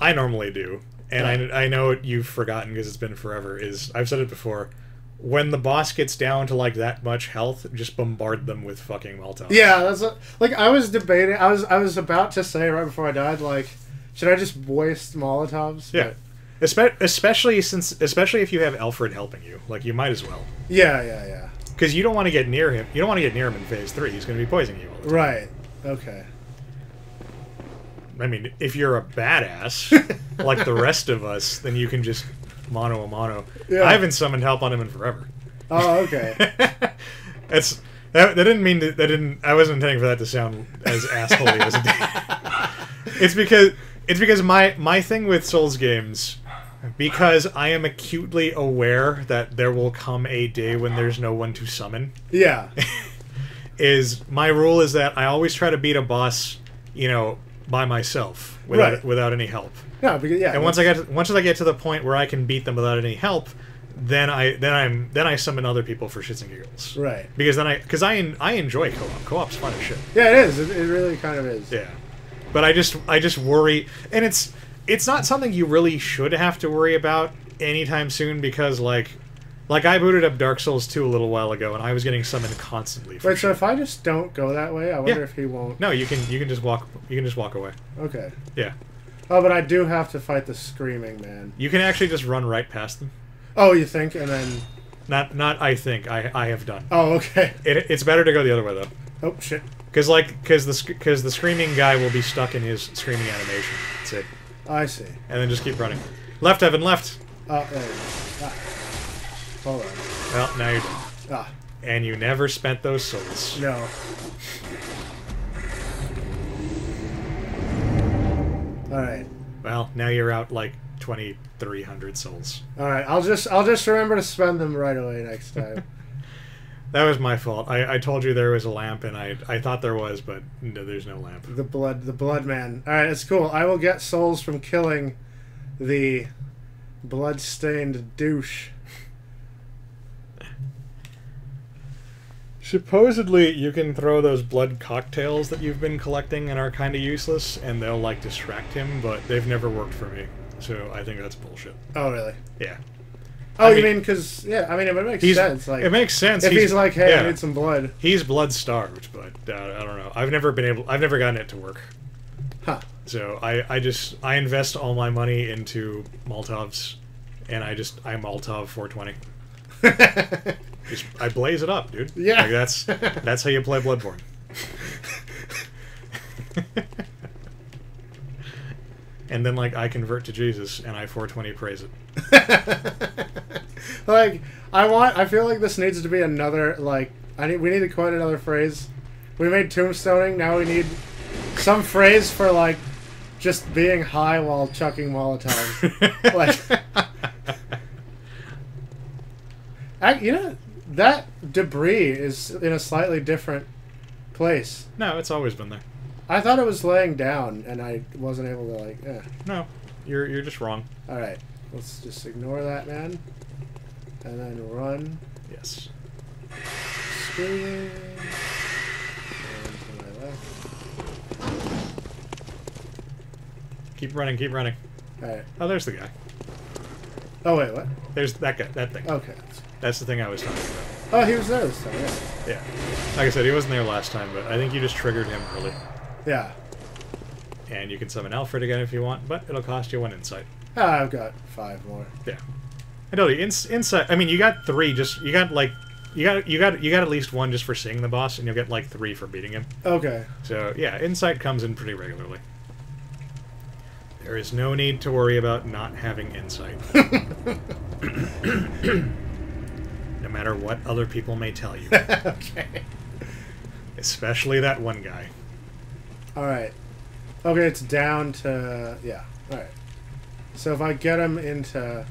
I normally do, and I, I know you've forgotten because it's been forever. Is I've said it before. When the boss gets down to like that much health, just bombard them with fucking Molotov. Yeah, that's a, like I was debating. I was I was about to say right before I died, like, should I just waste Molotovs? Yeah. But- Espe- especially since, especially if you have Alfred helping you, like you might as well, yeah, yeah, yeah. because you don't want to get near him. You don't want to get near him in phase three. He's going to be poisoning you. All the time. Right. Okay. I mean, if you're a badass [LAUGHS] like the rest of us, then you can just mono a mono. Yeah. I haven't summoned help on him in forever. Oh, okay. [LAUGHS] That's that, that didn't mean that, that didn't. I wasn't intending for that to sound as assholey as it did. [LAUGHS] It's because it's because my my thing with Souls games, because I am acutely aware that there will come a day when there's no one to summon. yeah. Is my rule is that I always try to beat a boss, you know, by myself without Right. without any help. No, because yeah. And once I get to, once I get to the point where I can beat them without any help, then I then I'm then I summon other people for shits and giggles. Right. Because then I because I I enjoy co-op. Co-op's fun as shit. Yeah, it is. It, it really kind of is. Yeah. But I just I just worry and it's it's not something you really should have to worry about anytime soon because like like I booted up Dark Souls 2 a little while ago and I was getting summoned constantly. For Wait, so if I just don't go that way, I wonder Yeah. if he won't. no, you can you can just walk you can just walk away. Okay. Yeah. Oh, but I do have to fight the screaming man. You can actually just run right past them. Oh, you think? And then. Not not I think I I have done. Oh, okay. It, it's better to go the other way though. Oh shit. Cause like, cause the because the screaming guy will be stuck in his screaming animation. That's it, I see. and then just keep running. Left, Evan, left. Oh, there you go. Ah. Hold on. Well, now you're done. Ah, and you never spent those souls. no. All right. Well, now you're out like twenty three hundred souls. All right. I'll just I'll just remember to spend them right away next [LAUGHS] time. That was my fault. I, I told you there was a lamp, and I I thought there was, but no, there's no lamp. the blood the blood man. All right, it's cool. I will get souls from killing the blood-stained douche. Supposedly, you can throw those blood cocktails that you've been collecting and are kind of useless, and they'll like distract him, but they've never worked for me. So I think that's bullshit. Oh, really? Yeah. Oh, I you mean- because yeah? I mean, it makes sense. Like it makes sense. if he's, like, hey, yeah. I need some blood. He's blood starved, but uh, I don't know. I've never been able. I've never gotten it to work. Huh. So I, I just I invest all my money into Moltovs, and I just I Moltov 420. [LAUGHS] Just I blaze it up, dude. Yeah. Like that's [LAUGHS] that's how you play Bloodborne. and then like I convert to Jesus and I 420 praise it. [LAUGHS] like I want. I feel like this needs to be another like. I need. We need to coin another phrase. We made tombstoning. Now we need some phrase for like just being high while chucking molotovs. [LAUGHS] like, I, you know, that debris is in a slightly different place. no, it's always been there. I thought it was laying down, and I wasn't able to like. Eh. No, you're you're just wrong. All right, let's just ignore that man, and then run. Yes. Screaming. And to my left. Keep running, keep running. Alright. Oh, there's the guy. Oh, wait, what? There's that guy, that thing. Okay. That's the thing I was talking about. Oh, he was there this time, yeah. Yeah. Like I said, he wasn't there last time, but I think you just triggered him early. Yeah. And you can summon Alfred again if you want, but it'll cost you one insight. Ah, I've got five more. Yeah. I know you, ins- insight. I mean, you got three. Just you got like, you got you got you got at least one just for seeing the boss, and you'll get like three for beating him. Okay. So yeah, insight comes in pretty regularly. There is no need to worry about not having insight. Matter what other people may tell you, [LAUGHS] okay. especially that one guy. Alright. Okay, it's down to. Yeah. Alright. So if I get him into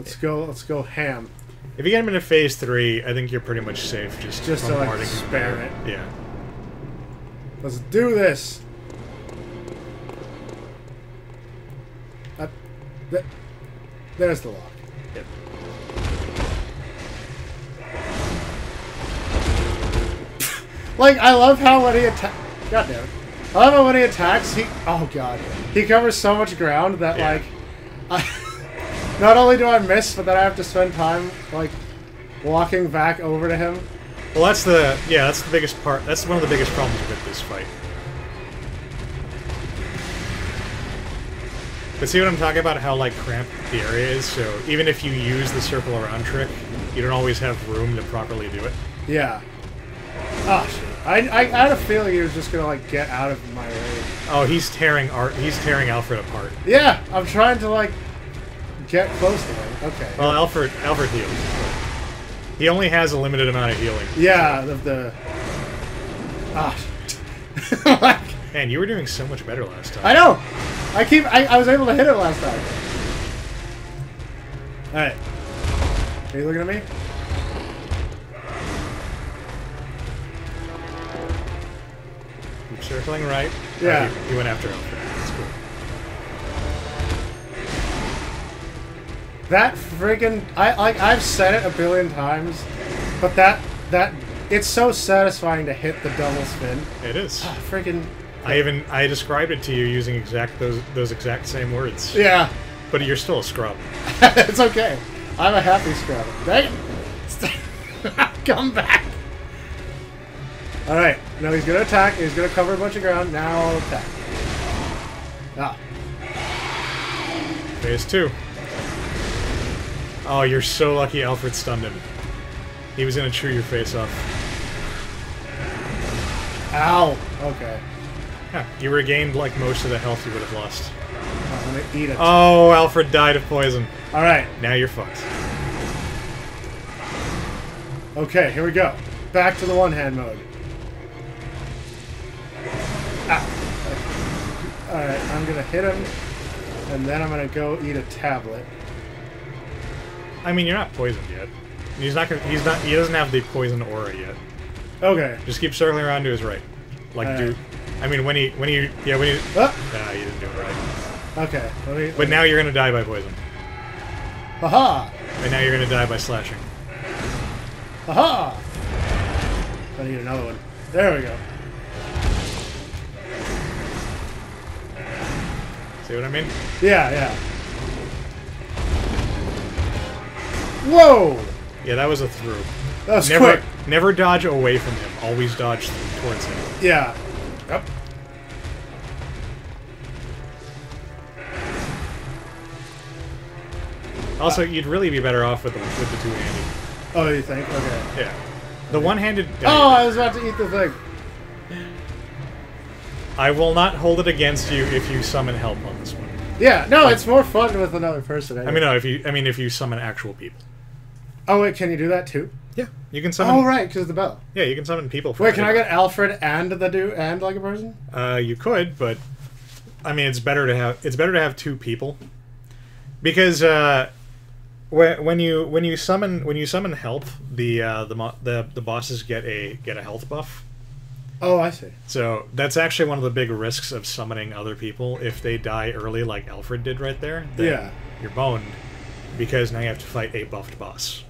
Let's go. Let's go ham. If you get him into phase three, I think you're pretty much safe. Just Just to, like, bombarding him spam there. it. Yeah. Let's do this. Uh, th- there's the lock. Like I love how when he attack. God damn it. I love how when he attacks, he. Oh god. He covers so much ground that Yeah. like. I, [LAUGHS] not only do I miss, but then I have to spend time like walking back over to him. Well, that's the yeah. That's the biggest part. That's one of the biggest problems with this fight. But see what I'm talking about? How like cramped the area is. So even if you use the circle around trick, you don't always have room to properly do it. Yeah. Oh shit. I, I, I had a feeling he was just gonna like get out of my way. Oh, he's tearing art. He's tearing Alfred apart. Yeah, I'm trying to like get close to him. Okay. Well, Alfred Alfred heals. He only has a limited amount of healing. yeah, the the. Ah. [LAUGHS] like, Man, you were doing so much better last time. I know. I keep. I, I was able to hit it last time. All right. Are you looking at me? Circling right. Yeah. Oh, you, you went after him. That's cool. That friggin' I like I've said it a billion times, but that that it's so satisfying to hit the double spin. It is. Ah, friggin' I even I described it to you using exact those those exact same words. yeah. But you're still a scrub. [LAUGHS] it's okay. I'm a happy scrub. Dang. [LAUGHS] Come back. Alright, now he's gonna attack, he's gonna cover a bunch of ground, now I'll attack. Ah. Phase two. Oh, you're so lucky Alfred stunned him. He was gonna chew your face off. Ow! Okay. Yeah, you regained like most of the health you would have lost. I'm gonna eat it. Oh, Alfred died of poison. Alright, Now you're fucked. okay, here we go. Back to the one hand mode. Ah. Alright, I'm gonna hit him, and then I'm gonna go eat a tablet. I mean, you're not poisoned yet. He's not gonna. He's not. He doesn't have the poison aura yet. Okay. Just keep circling around to his right. Like Alright. do. I mean, when he when he yeah when he. Ah, Nah, you didn't do it right. okay, let me. But now you're gonna die by poison. Haha! And now you're gonna die by slashing. Haha! I need another one. There we go. See what I mean? Yeah, yeah. Whoa! Yeah, that was a through. That was Never, quick. never dodge away from him. Always dodge towards him. Yeah. Yep. Also, you'd really be better off with the with the two-handed. Oh, you think? Okay. Yeah. The one-handed. Oh, I was about to eat the thing. I will not hold it against you if you summon help on this one. Yeah, no, it's more fun with another person. I mean, no, if you. I mean, if you summon actual people. oh wait, can you do that too? Yeah, you can summon. Oh right, because the bell. Yeah, you can summon people. For Wait, can I get Alfred and the dude and like a person? Uh, you could, but I mean, it's better to have it's better to have two people because uh, when when you when you summon when you summon help, the uh, the the the bosses get a get a health buff. Oh, I see. So that's actually one of the big risks of summoning other people. If they die early, like Alfred did right there, then Yeah. you're boned because now you have to fight a buffed boss.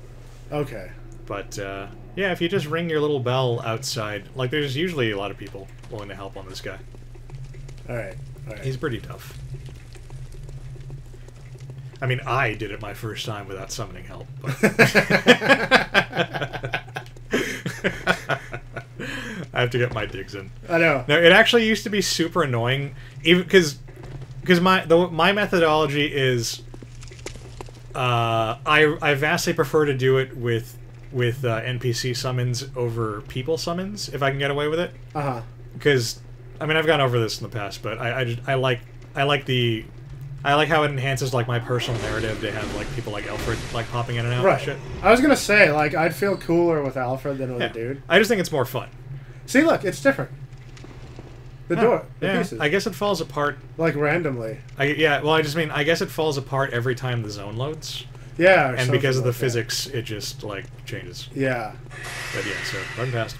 Okay. But uh, yeah, if you just ring your little bell outside, like there's usually a lot of people willing to help on this guy. All right. All right. He's pretty tough. I mean, I did it my first time without summoning help. [LAUGHS] [LAUGHS] I have to get my digs in. I know. No, it actually used to be super annoying, even because because my the, my methodology is uh, I I vastly prefer to do it with with uh, NPC summons over people summons if I can get away with it Uh huh. because I mean I've gone over this in the past, but I, I, just- I like I like the I like how it enhances like my personal narrative to have like people like Alfred like popping in and out Right. and shit. I was gonna say like I'd feel cooler with Alfred than with Yeah. a dude. I just think it's more fun. See, look, it's different. The door, the yeah, pieces, I guess it falls apart. like randomly. I, yeah, well, I just mean I guess it falls apart every time the zone loads. Yeah. or and because of the like that. physics, it just like changes. Yeah. But yeah, so run past.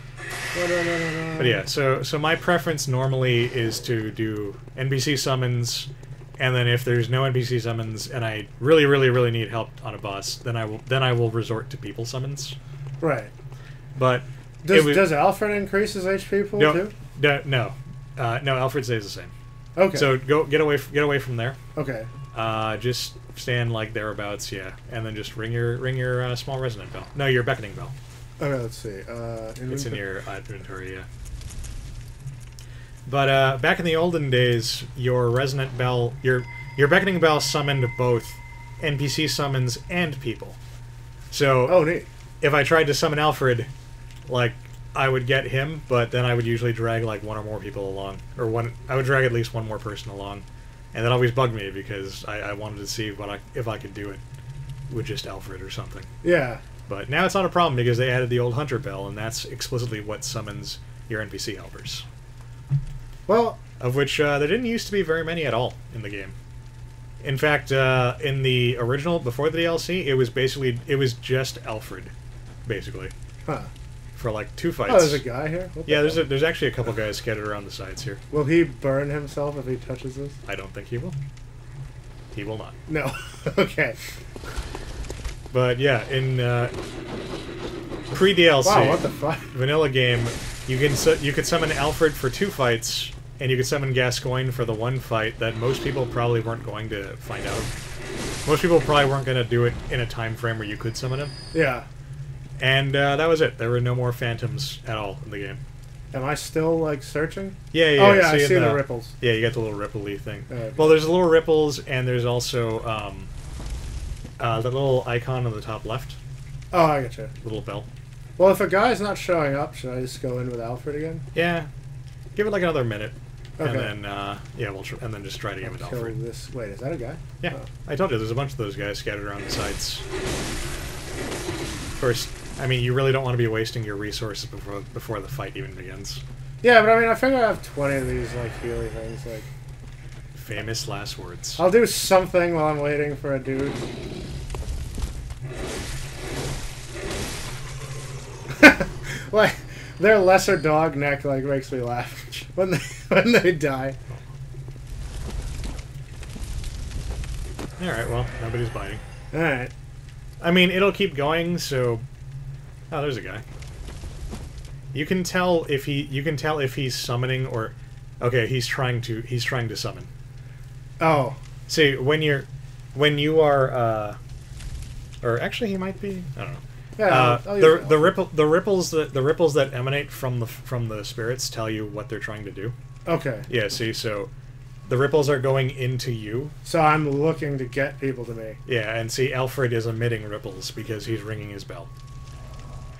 No, no, no, no, no. But yeah, so so my preference normally is to do NPC summons, and then if there's no NPC summons and I really, really, really need help on a boss, then I will then I will resort to people summons. Right. But Does, would- does Alfred increase his HP pool no, too? no, no, uh, no. Alfred stays the same. Okay. So go get away, get away from there. okay. Uh, just stand like thereabouts, yeah, and then just ring your ring your uh, small resonant bell. No, your beckoning bell. Okay. Let's see. Uh, It's in your uh, inventory, yeah. But uh, back in the olden days, your resonant bell, your your beckoning bell summoned both NPC summons and people. So Oh, neat. if I tried to summon Alfred, like I would get him, but then I would usually drag like one or more people along, or one. I would drag at least one more person along, and that always bugged me because I, I wanted to see what I if I could do it with just Alfred or something. Yeah. But now it's not a problem because they added the old hunter bell, and that's explicitly what summons your NPC helpers. Well, Of which uh, there didn't used to be very many at all in the game. In fact, uh, in the original before the DLC, it was basically it was just Alfred, basically huh. For like two fights. Oh, there's a guy here. What yeah, there's a, there's actually a couple guys scattered around the sides here. Will he burn himself if he touches this? I don't think he will. He will not. No. [LAUGHS] okay. But yeah, in uh, pre DLC, Wow. What the fuck? vanilla game, you can su- you could summon Alfred for two fights, and you could summon Gascoigne for the one fight that most people probably weren't going to find out. Most people probably weren't going to do it in a time frame where you could summon him, Yeah. And uh, that was it. There were no more phantoms at all in the game. Am I still like searching? Yeah, yeah. oh yeah, I see the ripples. Yeah, you got the little ripple thing. Okay. Well, there's little ripples, and there's also um, uh, the little icon on the top left, Oh, I get you. little bell. Well, if a guy's not showing up, should I just go in with Alfred again? Yeah, give it like another minute, Okay. and then uh, yeah, we'll tr- and then just try to get with Alfred. this. Wait, is that a guy? Yeah, Oh. I told you there's a bunch of those guys scattered around the sites. First, I mean, you really don't want to be wasting your resources before before the fight even begins. Yeah, but I mean, I figure I have twenty of these like Healy things. Like, Famous last words. I'll do something while I'm waiting for a dude. [LAUGHS] like, their lesser dog neck like makes me laugh [LAUGHS] when they when they die. All right, well, nobody's biting. All right. I mean, it'll keep going. So, oh, there's a guy. You can tell if he. You can tell if he's summoning or. Okay, he's trying to. He's trying to summon. Oh, See, when you're, when you are, uh, or actually, he might be. I don't know. yeah. uh, I'll- I'll use the the ripple the ripples that the ripples that emanate from the from the spirits tell you what they're trying to do. Okay, Yeah. See, so the ripples are going into you. so I'm looking to get people to me. Yeah, and see, Alfred is emitting ripples because he's ringing his bell.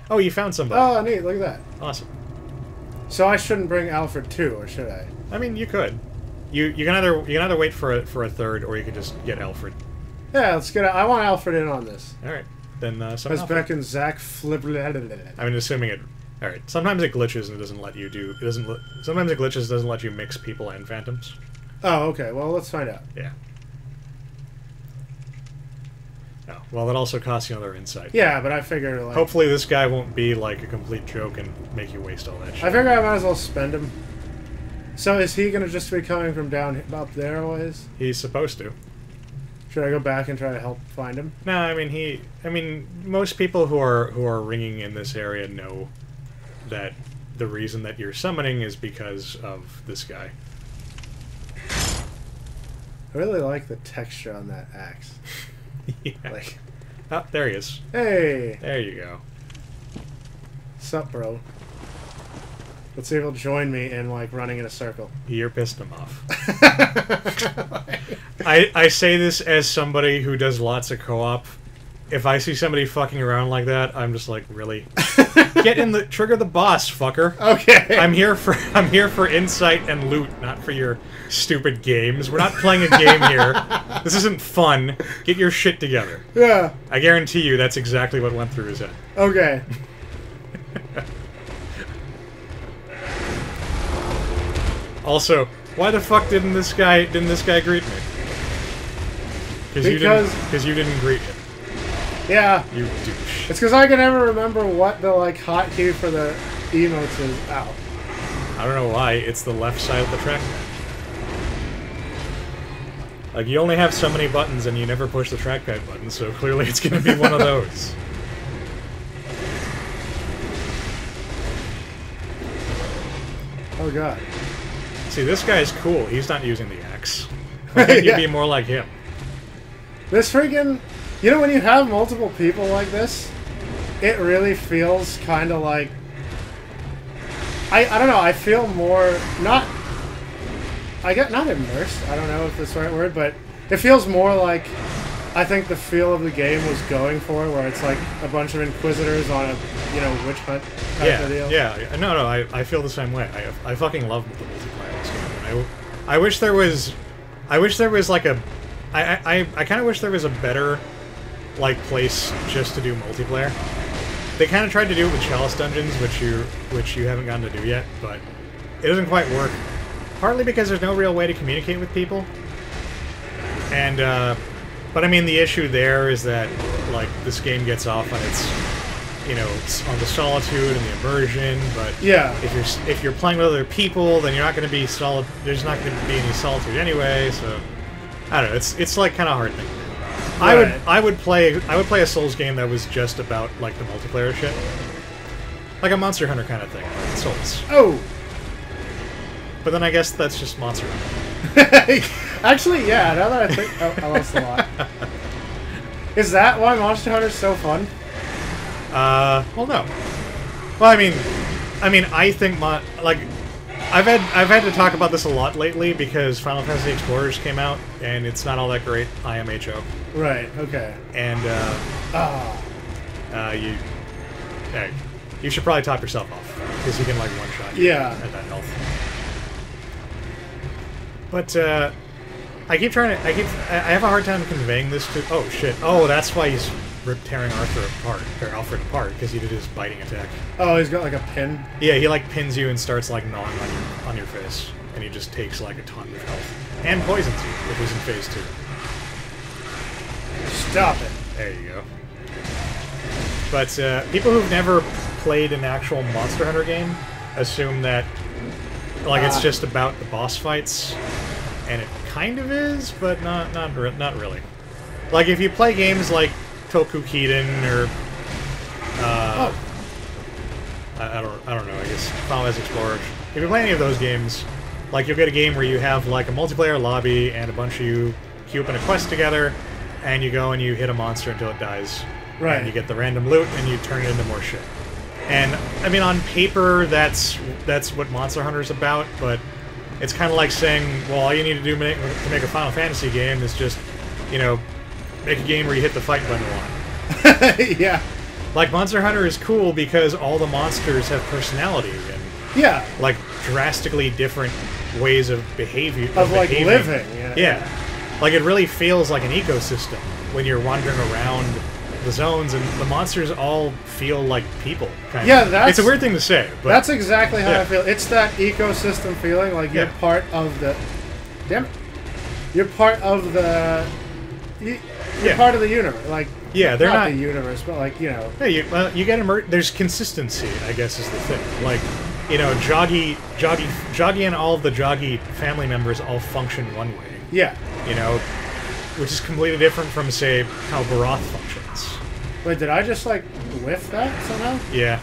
Oh, you found somebody. Oh, neat! Look at that. Awesome. So I shouldn't bring Alfred too, or should I? I mean, you could. You you can either you can either wait for a for a third, or you could just get Alfred. Yeah, let's get. I want Alfred in on this. All right, then uh, Alfred. back in Zach Flip. I mean, assuming it. All right. Sometimes it glitches and it doesn't let you do. It doesn't. Sometimes it glitches doesn't let you mix people and phantoms. Oh, okay. Well, let's find out. Yeah. Oh, well, that also costs you another insight. Yeah, but I figure like Hopefully, this guy won't be like a complete joke and make you waste all that shit. I figure I might as well spend him. So is he gonna just be coming from down up there ways? He's supposed to. Should I go back and try to help find him? No, I mean he. I mean most people who are who are ringing in this area know that the reason that you're summoning is because of this guy. I really like the texture on that axe. [LAUGHS] [LAUGHS] yeah. Like, oh, there he is. hey, There you go. sup, bro? Let's see if he'll join me in like running in a circle. You're pissed him off. [LAUGHS] I I say this as somebody who does lots of co-op. If I see somebody fucking around like that, I'm just like, really? [LAUGHS] Get in the trigger the boss, fucker. okay. I'm here for [LAUGHS] I'm here for insight and loot, not for your stupid games. We're not playing a game here. [LAUGHS] This isn't fun. Get your shit together. Yeah. I guarantee you that's exactly what went through his head. Okay. [LAUGHS] Also, why the fuck didn't this guy didn't this guy greet me? Cause you didn't Because- because you didn't greet him. Yeah. You douche. It's because I can never remember what the like hot hotkey for the emotes is. Ow. I don't know why. It's the left side of the trackpad. Like, you only have so many buttons and you never push the trackpad button, so [LAUGHS] clearly it's gonna be one of those. Oh god. See, this guy's cool. He's not using the axe. Why can't [LAUGHS] you'd be more like him? This freaking. You know, when you have multiple people like this, it really feels kind of like. I, I don't know, I feel more. Not. I get not immersed, I don't know if that's the right word, but it feels more like. I think the feel of the game was going for, where it's like a bunch of inquisitors on a, you know, witch hunt type Yeah, of deal. yeah. Yeah. No, no, I, I feel the same way. I, I fucking love the multiplayer this game. I, I wish there was, I wish there was like a, I, I, I, I kind of wish there was a better, like place just to do multiplayer. They kind of tried to do it with Chalice Dungeons, which you, which you haven't gotten to do yet, but it doesn't quite work. Partly because there's no real way to communicate with people, and uh, but I mean the issue there is that like this game gets off on its you know on the solitude and the immersion, but Yeah. if you're if you're playing with other people, then you're not going to be solid. There's not going to be any solitude anyway. So I don't know. It's it's like kind of hard thing. I would I would play I would play a Souls game that was just about like the multiplayer shit, like a Monster Hunter kind of thing, like Souls. Oh! But then I guess that's just Monster Hunter. [LAUGHS] Actually, yeah, now that I think. Oh, I lost a lot. [LAUGHS] Is that why Monster Hunter's so fun? Uh, well, no. Well, I mean, I mean, I think my like, I've had I've had to talk about this a lot lately because Final Fantasy Explorers came out and it's not all that great. IMHO, Right, okay. and uh, Ah. uh, you, hey, you should probably top yourself off because you can like one shot. Yeah. At that health. But uh, I keep trying to. I keep. I have a hard time conveying this to. Oh shit! Oh, that's why he's rip tearing Arthur apart or Alfred apart because he did his biting attack. Oh, he's got like a pin. Yeah, he like pins you and starts like gnawing on your on your face, and he just takes like a ton of health and poisons you if he's in phase two. Stop it. There you go. But uh, people who've never played an actual Monster Hunter game assume that like it's Ah. just about the boss fights, and it kind of is, but not not re- not really. Like if you play games like Toku Toukiden or uh, Oh, I, I don't I don't know. I guess Final Fantasy Explorer. If you play any of those games, like you'll get a game where you have like a multiplayer lobby and a bunch of you queue up in a quest together, and you go and you hit a monster until it dies. Right. And you get the random loot and you turn it into more shit. And I mean, on paper, that's that's what Monster Hunter's about, but it's kind of like saying, well, all you need to do make, to make a Final Fantasy game is just, you know, make a game where you hit the fight button a lot. [LAUGHS] yeah. Like Monster Hunter is cool because all the monsters have personality and Yeah. like drastically different ways of behavior Of like behaving. living. Yeah. Yeah, like it really feels like an ecosystem when you're wandering around the zones, and the monsters all feel like people. Kind Yeah, of. that's- it's a weird thing to say, but That's exactly how Yeah. I feel. It's that ecosystem feeling, like you're Yeah. part of the. Damn it! You're part of the. You, you're Yeah. part of the universe, like. Yeah, they're not- the universe, but like you know. Yeah, you, well, you get immer- There's consistency, I guess, is the thing. Like, you know, Jaggi, Jaggi, Jaggi, and all of the Jaggi family members all function one way. Yeah. You know, which is completely different from, say, how Barroth functions. Wait, did I just like whiff that somehow? Yeah,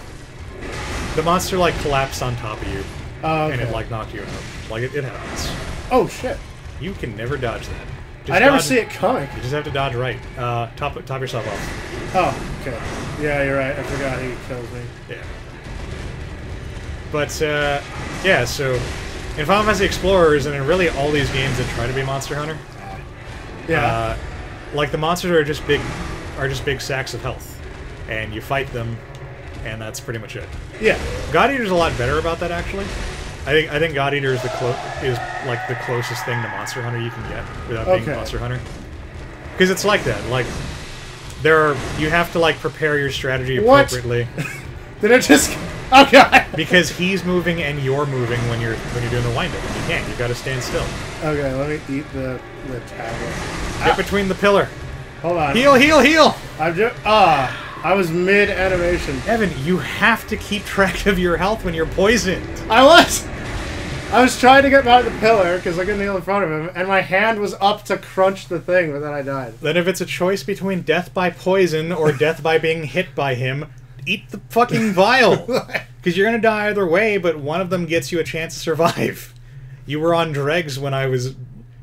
the monster like collapsed on top of you, Oh, okay. and it like knocked you out. Like it, it happens. Oh shit! You can never dodge that. Just I never dodge- see it coming. You just have to dodge right. Uh, top top yourself off. Oh, okay. Yeah, you're right. I forgot he kills me. Yeah. But uh, yeah, so in Final Fantasy Explorers and in really all these games that try to be Monster Hunter, Yeah. uh, like the monsters are just big, are just big sacks of health, and you fight them, and that's pretty much it. yeah. God Eater's a lot better about that actually. I think I think God Eater is the clo- is like the closest thing to Monster Hunter you can get without being Okay. Monster Hunter. Because it's like that. Like there are you have to like prepare your strategy What? appropriately [LAUGHS] Did it just? Oh [LAUGHS] god. because he's moving and you're moving when you're when you're doing the wind up. You can't. You got to stand still. Okay, let me eat the the tablet. Get between the pillar. Hold on. Heal, heal, heal! I'm just. Ah, I was mid animation. Evan, you have to keep track of your health when you're poisoned. I was. I was trying to get by the pillar because I couldn't heal in front of him, and my hand was up to crunch the thing, but then I died. Then if it's a choice between death by poison or death by being hit by him, eat the fucking vial. [LAUGHS] Because you're gonna die either way, but one of them gets you a chance to survive. You were on dregs when I was,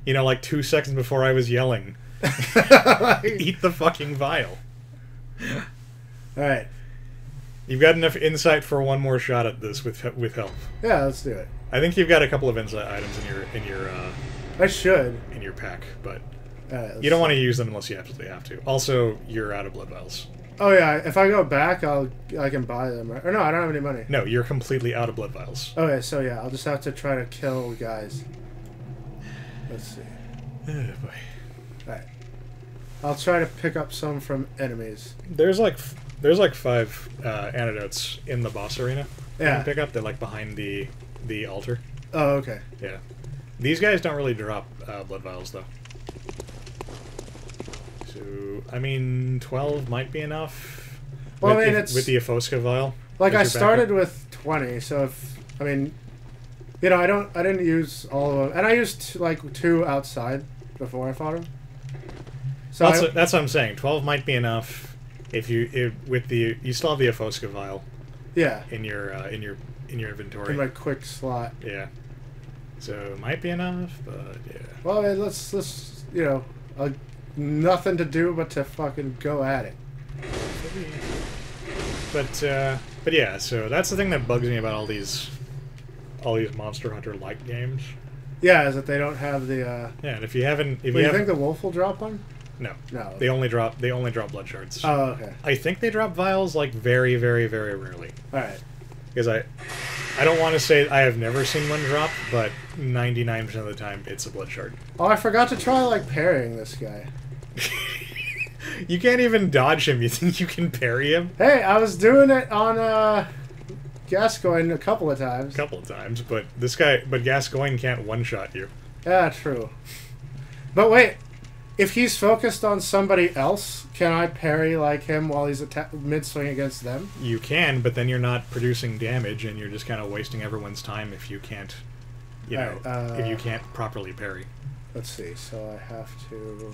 you know, like two seconds before I was yelling. [LAUGHS] Eat the fucking vial. All right. You've got enough insight for one more shot at this with with help. Yeah, let's do it. I think you've got a couple of insight items in your in your uh, I should. in your pack, but right, you don't want to use them unless you absolutely have to. Also, you're out of blood vials. Oh yeah, if I go back, I'll I can buy them. Right? Or no, I don't have any money. No, you're completely out of blood vials. Okay, so yeah, I'll just have to try to kill guys. Let's see. Oh, boy. Alright. I'll try to pick up some from enemies. There's like there's like five uh, antidotes in the boss arena. You Yeah. can pick up. They're like behind the the altar. Oh, okay. Yeah. These guys don't really drop uh, blood vials though. I mean, twelve might be enough. Well, I with mean, the, it's- with the Iosefka vial. Like I started backup. with 20, so if I mean, you know, I don't I didn't use all of them. And I used like two outside before I fought him. So that's, I, that's what I'm saying. Twelve might be enough if you if, with the you still have the Iosefka vial yeah, in your uh, in your in your inventory. in my quick slot. Yeah. So it might be enough, but yeah. Well, I let's let's you know, uh, nothing to do but to fucking go at it. But uh, but yeah, so that's the thing that bugs me about all these all these Monster Hunter like games. Yeah, is that they don't have the. uh Yeah, and if you haven't, if Wait, you you think the wolf will drop one? no, No. they only drop they only drop blood shards. Oh, okay. I think they drop vials like very very very rarely All right. because I I don't want to say I have never seen one drop, but ninety nine percent of the time it's a blood shard. Oh, I forgot to try like parrying this guy. [LAUGHS] you can't even dodge him. You think you can parry him? Hey, I was doing it on uh Gascoigne a couple of times. A couple of times, but this guy, but Gascoigne can't one shot you. Yeah, true. But wait, if he's focused on somebody else, can I parry like him while he's atta- mid swing against them? You can, but then you're not producing damage, and you're just kind of wasting everyone's time if you can't, you know, Alright, if you uh, can't properly parry. Let's see. So I have to.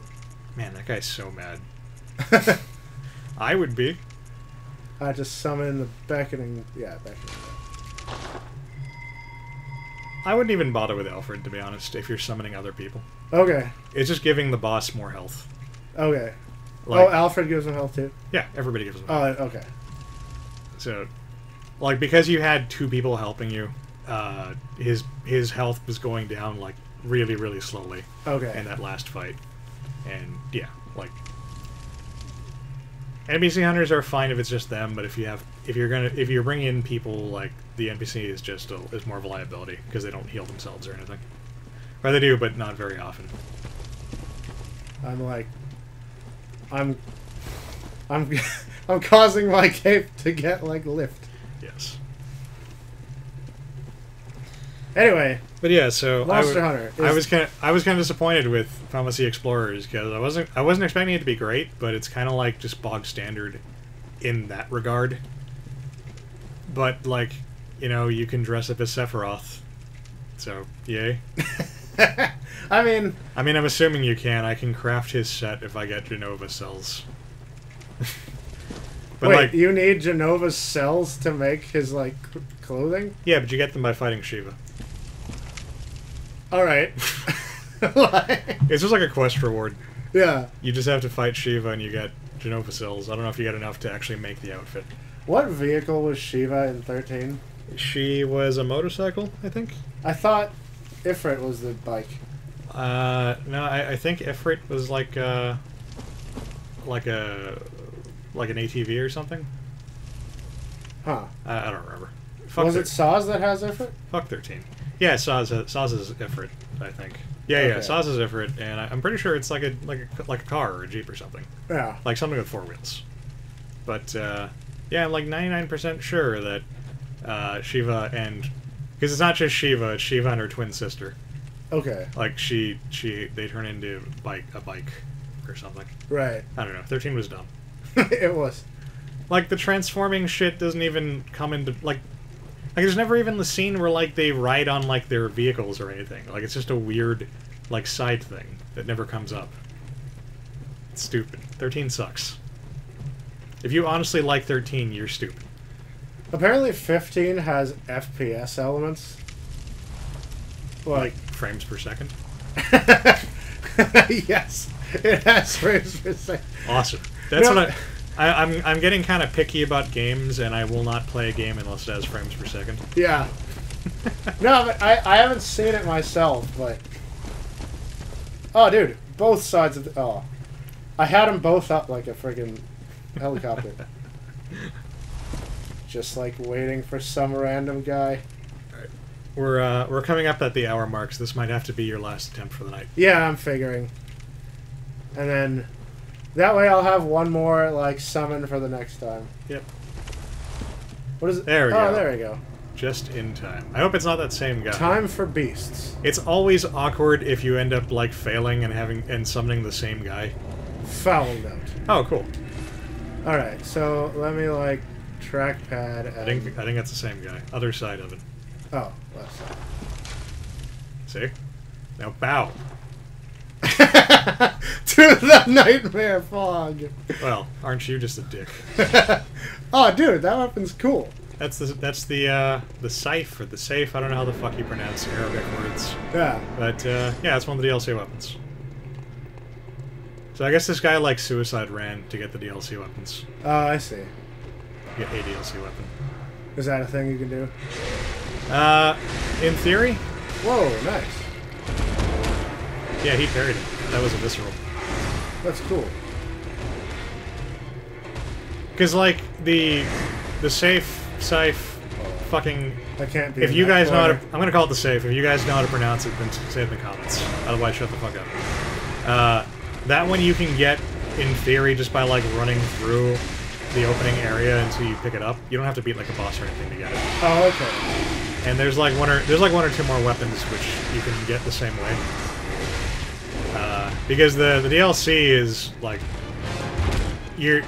Man, that guy's so mad. [LAUGHS] I would be. I just summon the beckoning. Yeah, beckoning. I wouldn't even bother with Alfred, to be honest, if you're summoning other people. Okay. It's just giving the boss more health. Okay. Like, oh, Alfred gives him health too. yeah, everybody gives them. Oh, okay. So, like, because you had two people helping you, uh, his his health was going down like really, really slowly Okay. in that last fight, and yeah, like NPC hunters are fine if it's just them, but if you have if you're gonna if you're bringing in people like the NPC is just a, is more of a liability because they don't heal themselves or anything, or they do, but not very often. I'm like, I'm, I'm, [LAUGHS] I'm causing my cape to get like lift. Yes, Anyway, but yeah, so I Monster w- Hunter. I was kind of I was kind of disappointed with Fantasy Explorers because I wasn't I wasn't expecting it to be great, but it's kind of like just bog standard in that regard. But like, you know, you can dress up as Sephiroth, so yay. [LAUGHS] I mean, I mean, I'm assuming you can. I can craft his set if I get Jenova cells. [LAUGHS] but wait, like, you need Jenova's cells to make his like clothing. yeah, but you get them by fighting Shiva. All right. [LAUGHS] [LAUGHS] It's just like a quest reward. yeah. You just have to fight Shiva and you get Jenova cells. I don't know if you get enough to actually make the outfit. What vehicle was Shiva in thirteen? She was a motorcycle, I think. I thought Ifrit was the bike. Uh, no, I, I think Ifrit was like uh, like a like an ATV or something. Huh? I, I don't remember. Fuck was thir- it Sazh that has Ifrit? fuck thirteen? Yeah, Sazh Sazh is Ifrit, I think. Yeah, yeah, Okay. Sazh is Ifrit, and I, I'm pretty sure it's like a like a like a car or a jeep or something, Yeah. like something with four wheels. But uh, yeah, I'm like 99% sure that uh, Shiva and because it's not just Shiva, it's Shiva and her twin sister. Okay. like she she they turn into bike a bike or something. Right. I don't know. 13 was dumb. [LAUGHS] it was. Like the transforming shit doesn't even come into like. Like there's never even the scene where like they ride on like their vehicles or anything. Like it's just a weird like side thing that never comes up. It's stupid. 13 sucks. If you honestly like 13, you're stupid. Apparently, 15 has FPS elements. Like Like, frames per second. [LAUGHS] yes, it has frames per second. Awesome. That's No. what I. I, I'm I'm getting kind of picky about games, and I will not play a game unless it has frames per second. Yeah. [LAUGHS] no, but I, I haven't seen it myself, but. Oh, dude, both sides of the. Oh. I had them both up like a friggin' helicopter. [LAUGHS] Just like waiting for some random guy. We're uh, we're coming up at the hour marks. This might have to be your last attempt for the night. Yeah, I'm figuring. And then. That way I'll have one more, like, summon for the next time. Yep. What is it? There we oh, go. there we go. Just in time. I hope it's not that same guy. Time for beasts. It's always awkward if you end up like failing and having and summoning the same guy. Foul note. Oh, cool. Alright, so let me, like, trackpad. And, I think I think that's the same guy. Other side of it. Oh, left side. See? Now bow. [LAUGHS] to the nightmare fog. Well, aren't you just a dick? [LAUGHS] oh, dude, that weapon's cool. That's the that's the uh, the safe or the safe. I don't know how the fuck you pronounce Arabic words, Yeah. but uh, yeah, it's one of the DLC weapons. So I guess this guy like suicide ran to get the DLC weapons. Oh, I see. Get a DLC weapon. Is that a thing you can do? Uh, in theory, Whoa, nice. Yeah, he parried it. That was a visceral. That's cool. Because like the the safe safe fucking. I can't be. If you guys know how to. I'm gonna call it the safe. If you guys know how to pronounce it, then say it in the comments. Otherwise, shut the fuck up. Uh, that one you can get in theory just by like running through the opening area until you pick it up. You don't have to beat like a boss or anything to get it. Oh, okay. And there's like one or there's like one or two more weapons which you can get the same way. Because the the DLC is like you're.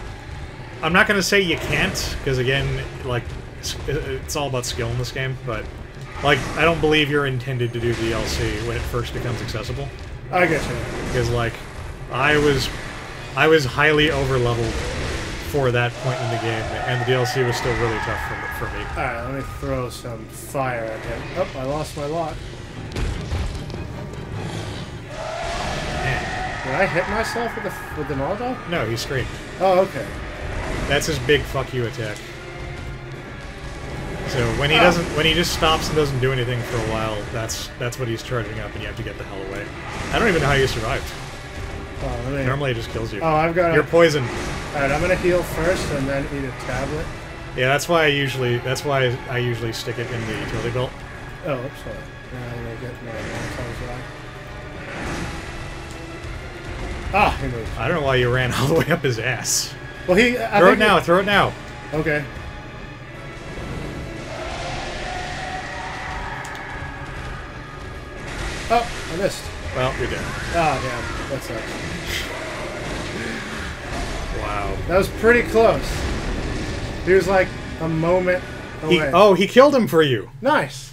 I'm not gonna say you can't because again, like it's, it's all about skill in this game. But like I don't believe you're intended to do DLC when it first becomes accessible. I get you. Because like I was I was highly over leveled for that point in the game, and the DLC was still really tough for, for me. Alright, let me throw some fire at him. Oh, I lost my lock. Did I hit myself with the with the Molotov? No, he screamed. Oh, okay. That's his big fuck you attack. So when he Ah. doesn't, when he just stops and doesn't do anything for a while, that's that's what he's charging up, and you have to get the hell away. I don't even know how you survived. Oh, me. Normally, it just kills you. Oh, I've got. You're A, poisoned. all right, I'm gonna heal first and then eat a tablet. Yeah, that's why I usually that's why I usually stick it in the utility belt. Oh, oops, sorry. Now I'm gonna get my Ah, he moved. I don't know why you ran all the way up his ass. Well, he. I throw it now. he- Throw it now. okay. Oh, I missed. Well, you're dead. Ah, damn. That sucks. Wow. That was pretty close. He was like a moment He, away. oh, he killed him for you. Nice.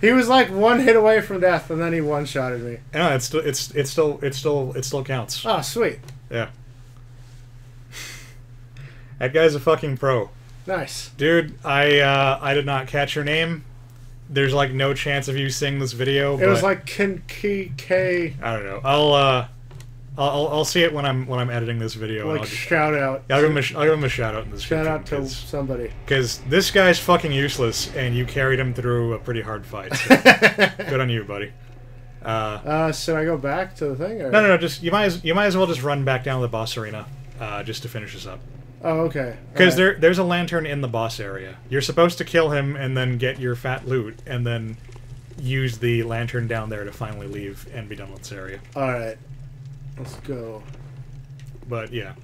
He was like one hit away from death, and then he one-shotted me. No, it's still it's it's still it still it still counts. Oh, sweet. Yeah. That guy's a fucking pro. Nice. Dude, I uh, I did not catch your name. There's like no chance of you seeing this video. It was like Kin K K I don't know. I'll uh, I'll, I'll see it when I'm when I'm editing this video. like I'll, gi- shout out. I'll give him a I'll give him a shout out in the shout out to description somebody. because this guy's fucking useless and you carried him through a pretty hard fight. So [LAUGHS] good on you, buddy. Uh, Uh, should I go back to the thing? Or? no, no, no. Just you might as, you might as well just run back down to the boss arena, uh, just to finish this up. Oh, okay. Because Alright. there, there's a lantern in the boss area. You're supposed to kill him and then get your fat loot, and then use the lantern down there to finally leave and be done with this area. All right. Let's go. But yeah,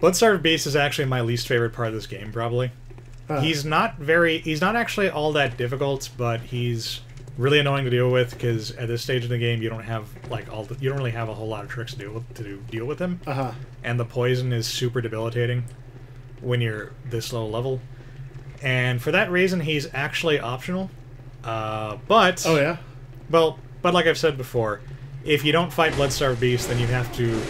Bloodstarved Beast is actually my least favorite part of this game. Probably. Huh. He's not very. He's not actually all that difficult, but he's really annoying to deal with because at this stage in the game you don't have like all the, you don't really have a whole lot of tricks to deal with to do, deal with him, Uh huh. and the poison is super debilitating when you're this low level. And for that reason, he's actually optional. Uh, but Oh yeah. well, but like I've said before, if you don't fight Bloodstarved Beast, then you have to.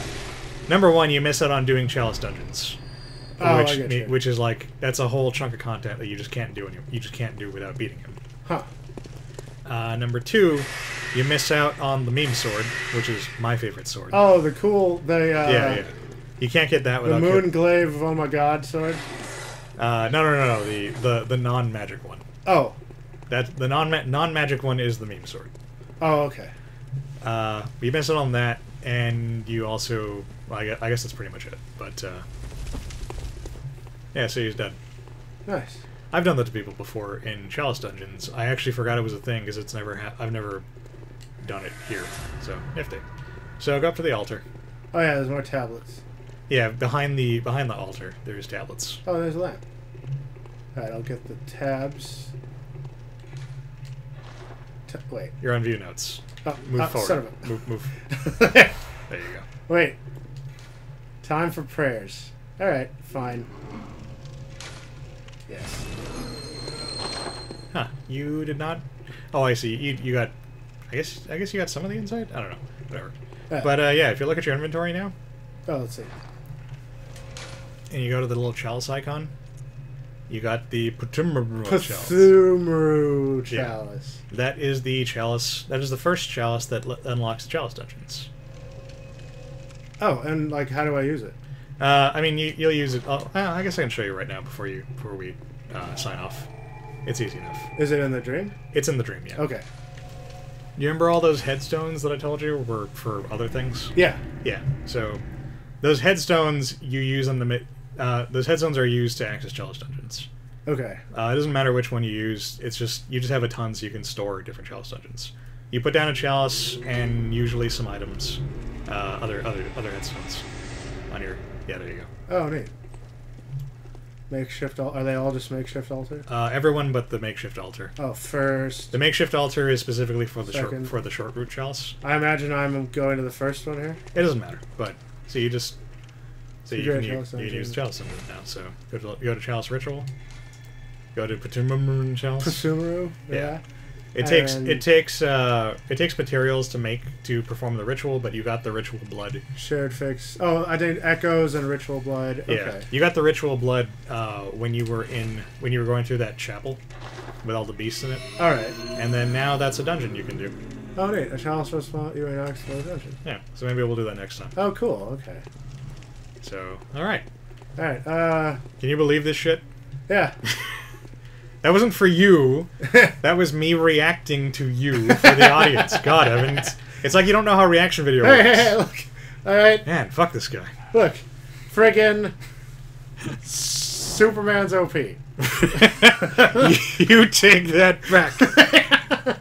Number one, you miss out on doing Chalice dungeons, Oh, I which which is like that's a whole chunk of content that you just can't do. Any, you just can't do without beating him. Huh. Uh, number two, you miss out on the meme sword, which is my favorite sword. Oh, the cool the uh, yeah, yeah. You can't get that without the moon kill- glaive oh my god sword. Uh, no, no, no, no. The the the non magic one. Oh. That the non non magic one is the meme sword. Oh okay. Uh, you miss out on that, and you also. Well, I, guess, I guess that's pretty much it. But uh, yeah, so he's dead. Nice. I've done that to people before in Chalice dungeons. I actually forgot it was a thing because it's never. Ha- I've never done it here. So nifty. So go up to the altar. Oh yeah, there's more tablets. Yeah, behind the behind the altar, there's tablets. Oh, there's a lamp. All right, I'll get the tabs. Ta- wait. You're on view notes. Oh, Move uh, forward. Son of a- Move, move. [LAUGHS] There you go. Wait. Time for prayers. All right, fine. Yes. Huh? You did not. Oh, I see. You you got. I guess I guess you got some of the inside. I don't know. Whatever. Yeah. But uh, yeah, if you look at your inventory now, Oh, let's see. and you go to the little chalice icon, you got the Pthumeru chalice. Cthulhu Yeah. chalice. That is the chalice. That is the first chalice that l- unlocks the chalice dungeons. Oh, and like, how do I use it? Uh, I mean, you, you'll use it. Oh, uh, I guess I can show you right now before you before we uh, sign off. It's easy enough. Is it in the dream? It's in the dream, yeah. Okay. You remember all those headstones that I told you were for other things? Yeah. Yeah. So those headstones you use on the mi- uh, those headstones are used to access chalice dungeons. Okay. Uh, it doesn't matter which one you use. It's just you just have a ton, so you can store different chalice dungeons. You put down a chalice and usually some items, uh, other other other headstones on your. Yeah, there you go. Oh, neat. Makeshift. Al- are they all just makeshift altar? Uh, everyone but the makeshift altar. Oh, first. The makeshift altar is specifically for the short for the short root chalice. I imagine I'm going to the first one here. It doesn't matter, but so you just so you can, chalice use, you can use chalice dungeon now. So go to go to chalice ritual. Go to Patumum chalice. Pasumuru. Yeah. It takes And- it takes uh, it takes materials to make to perform the ritual, but you got the ritual blood. Shared fix. Oh, I did echoes and ritual blood. Yeah, you got the ritual blood uh, when you were in when you were going through that chapel with all the beasts in it, All right. and then now that's a dungeon you can do. Oh, neat. A chalice response. You may not explode dungeon. Yeah, so maybe we'll do that next time. Oh, cool. Okay. So, all right, All right. Uh, can you believe this shit? yeah. [LAUGHS] That wasn't for you. [LAUGHS] That was me reacting to you for the audience. [LAUGHS] God, Evan, it's, it's like you don't know how reaction video hey, hey, works. hey, look. All right. Man, fuck this guy. Look. Friggin' Superman's OP. you take that back.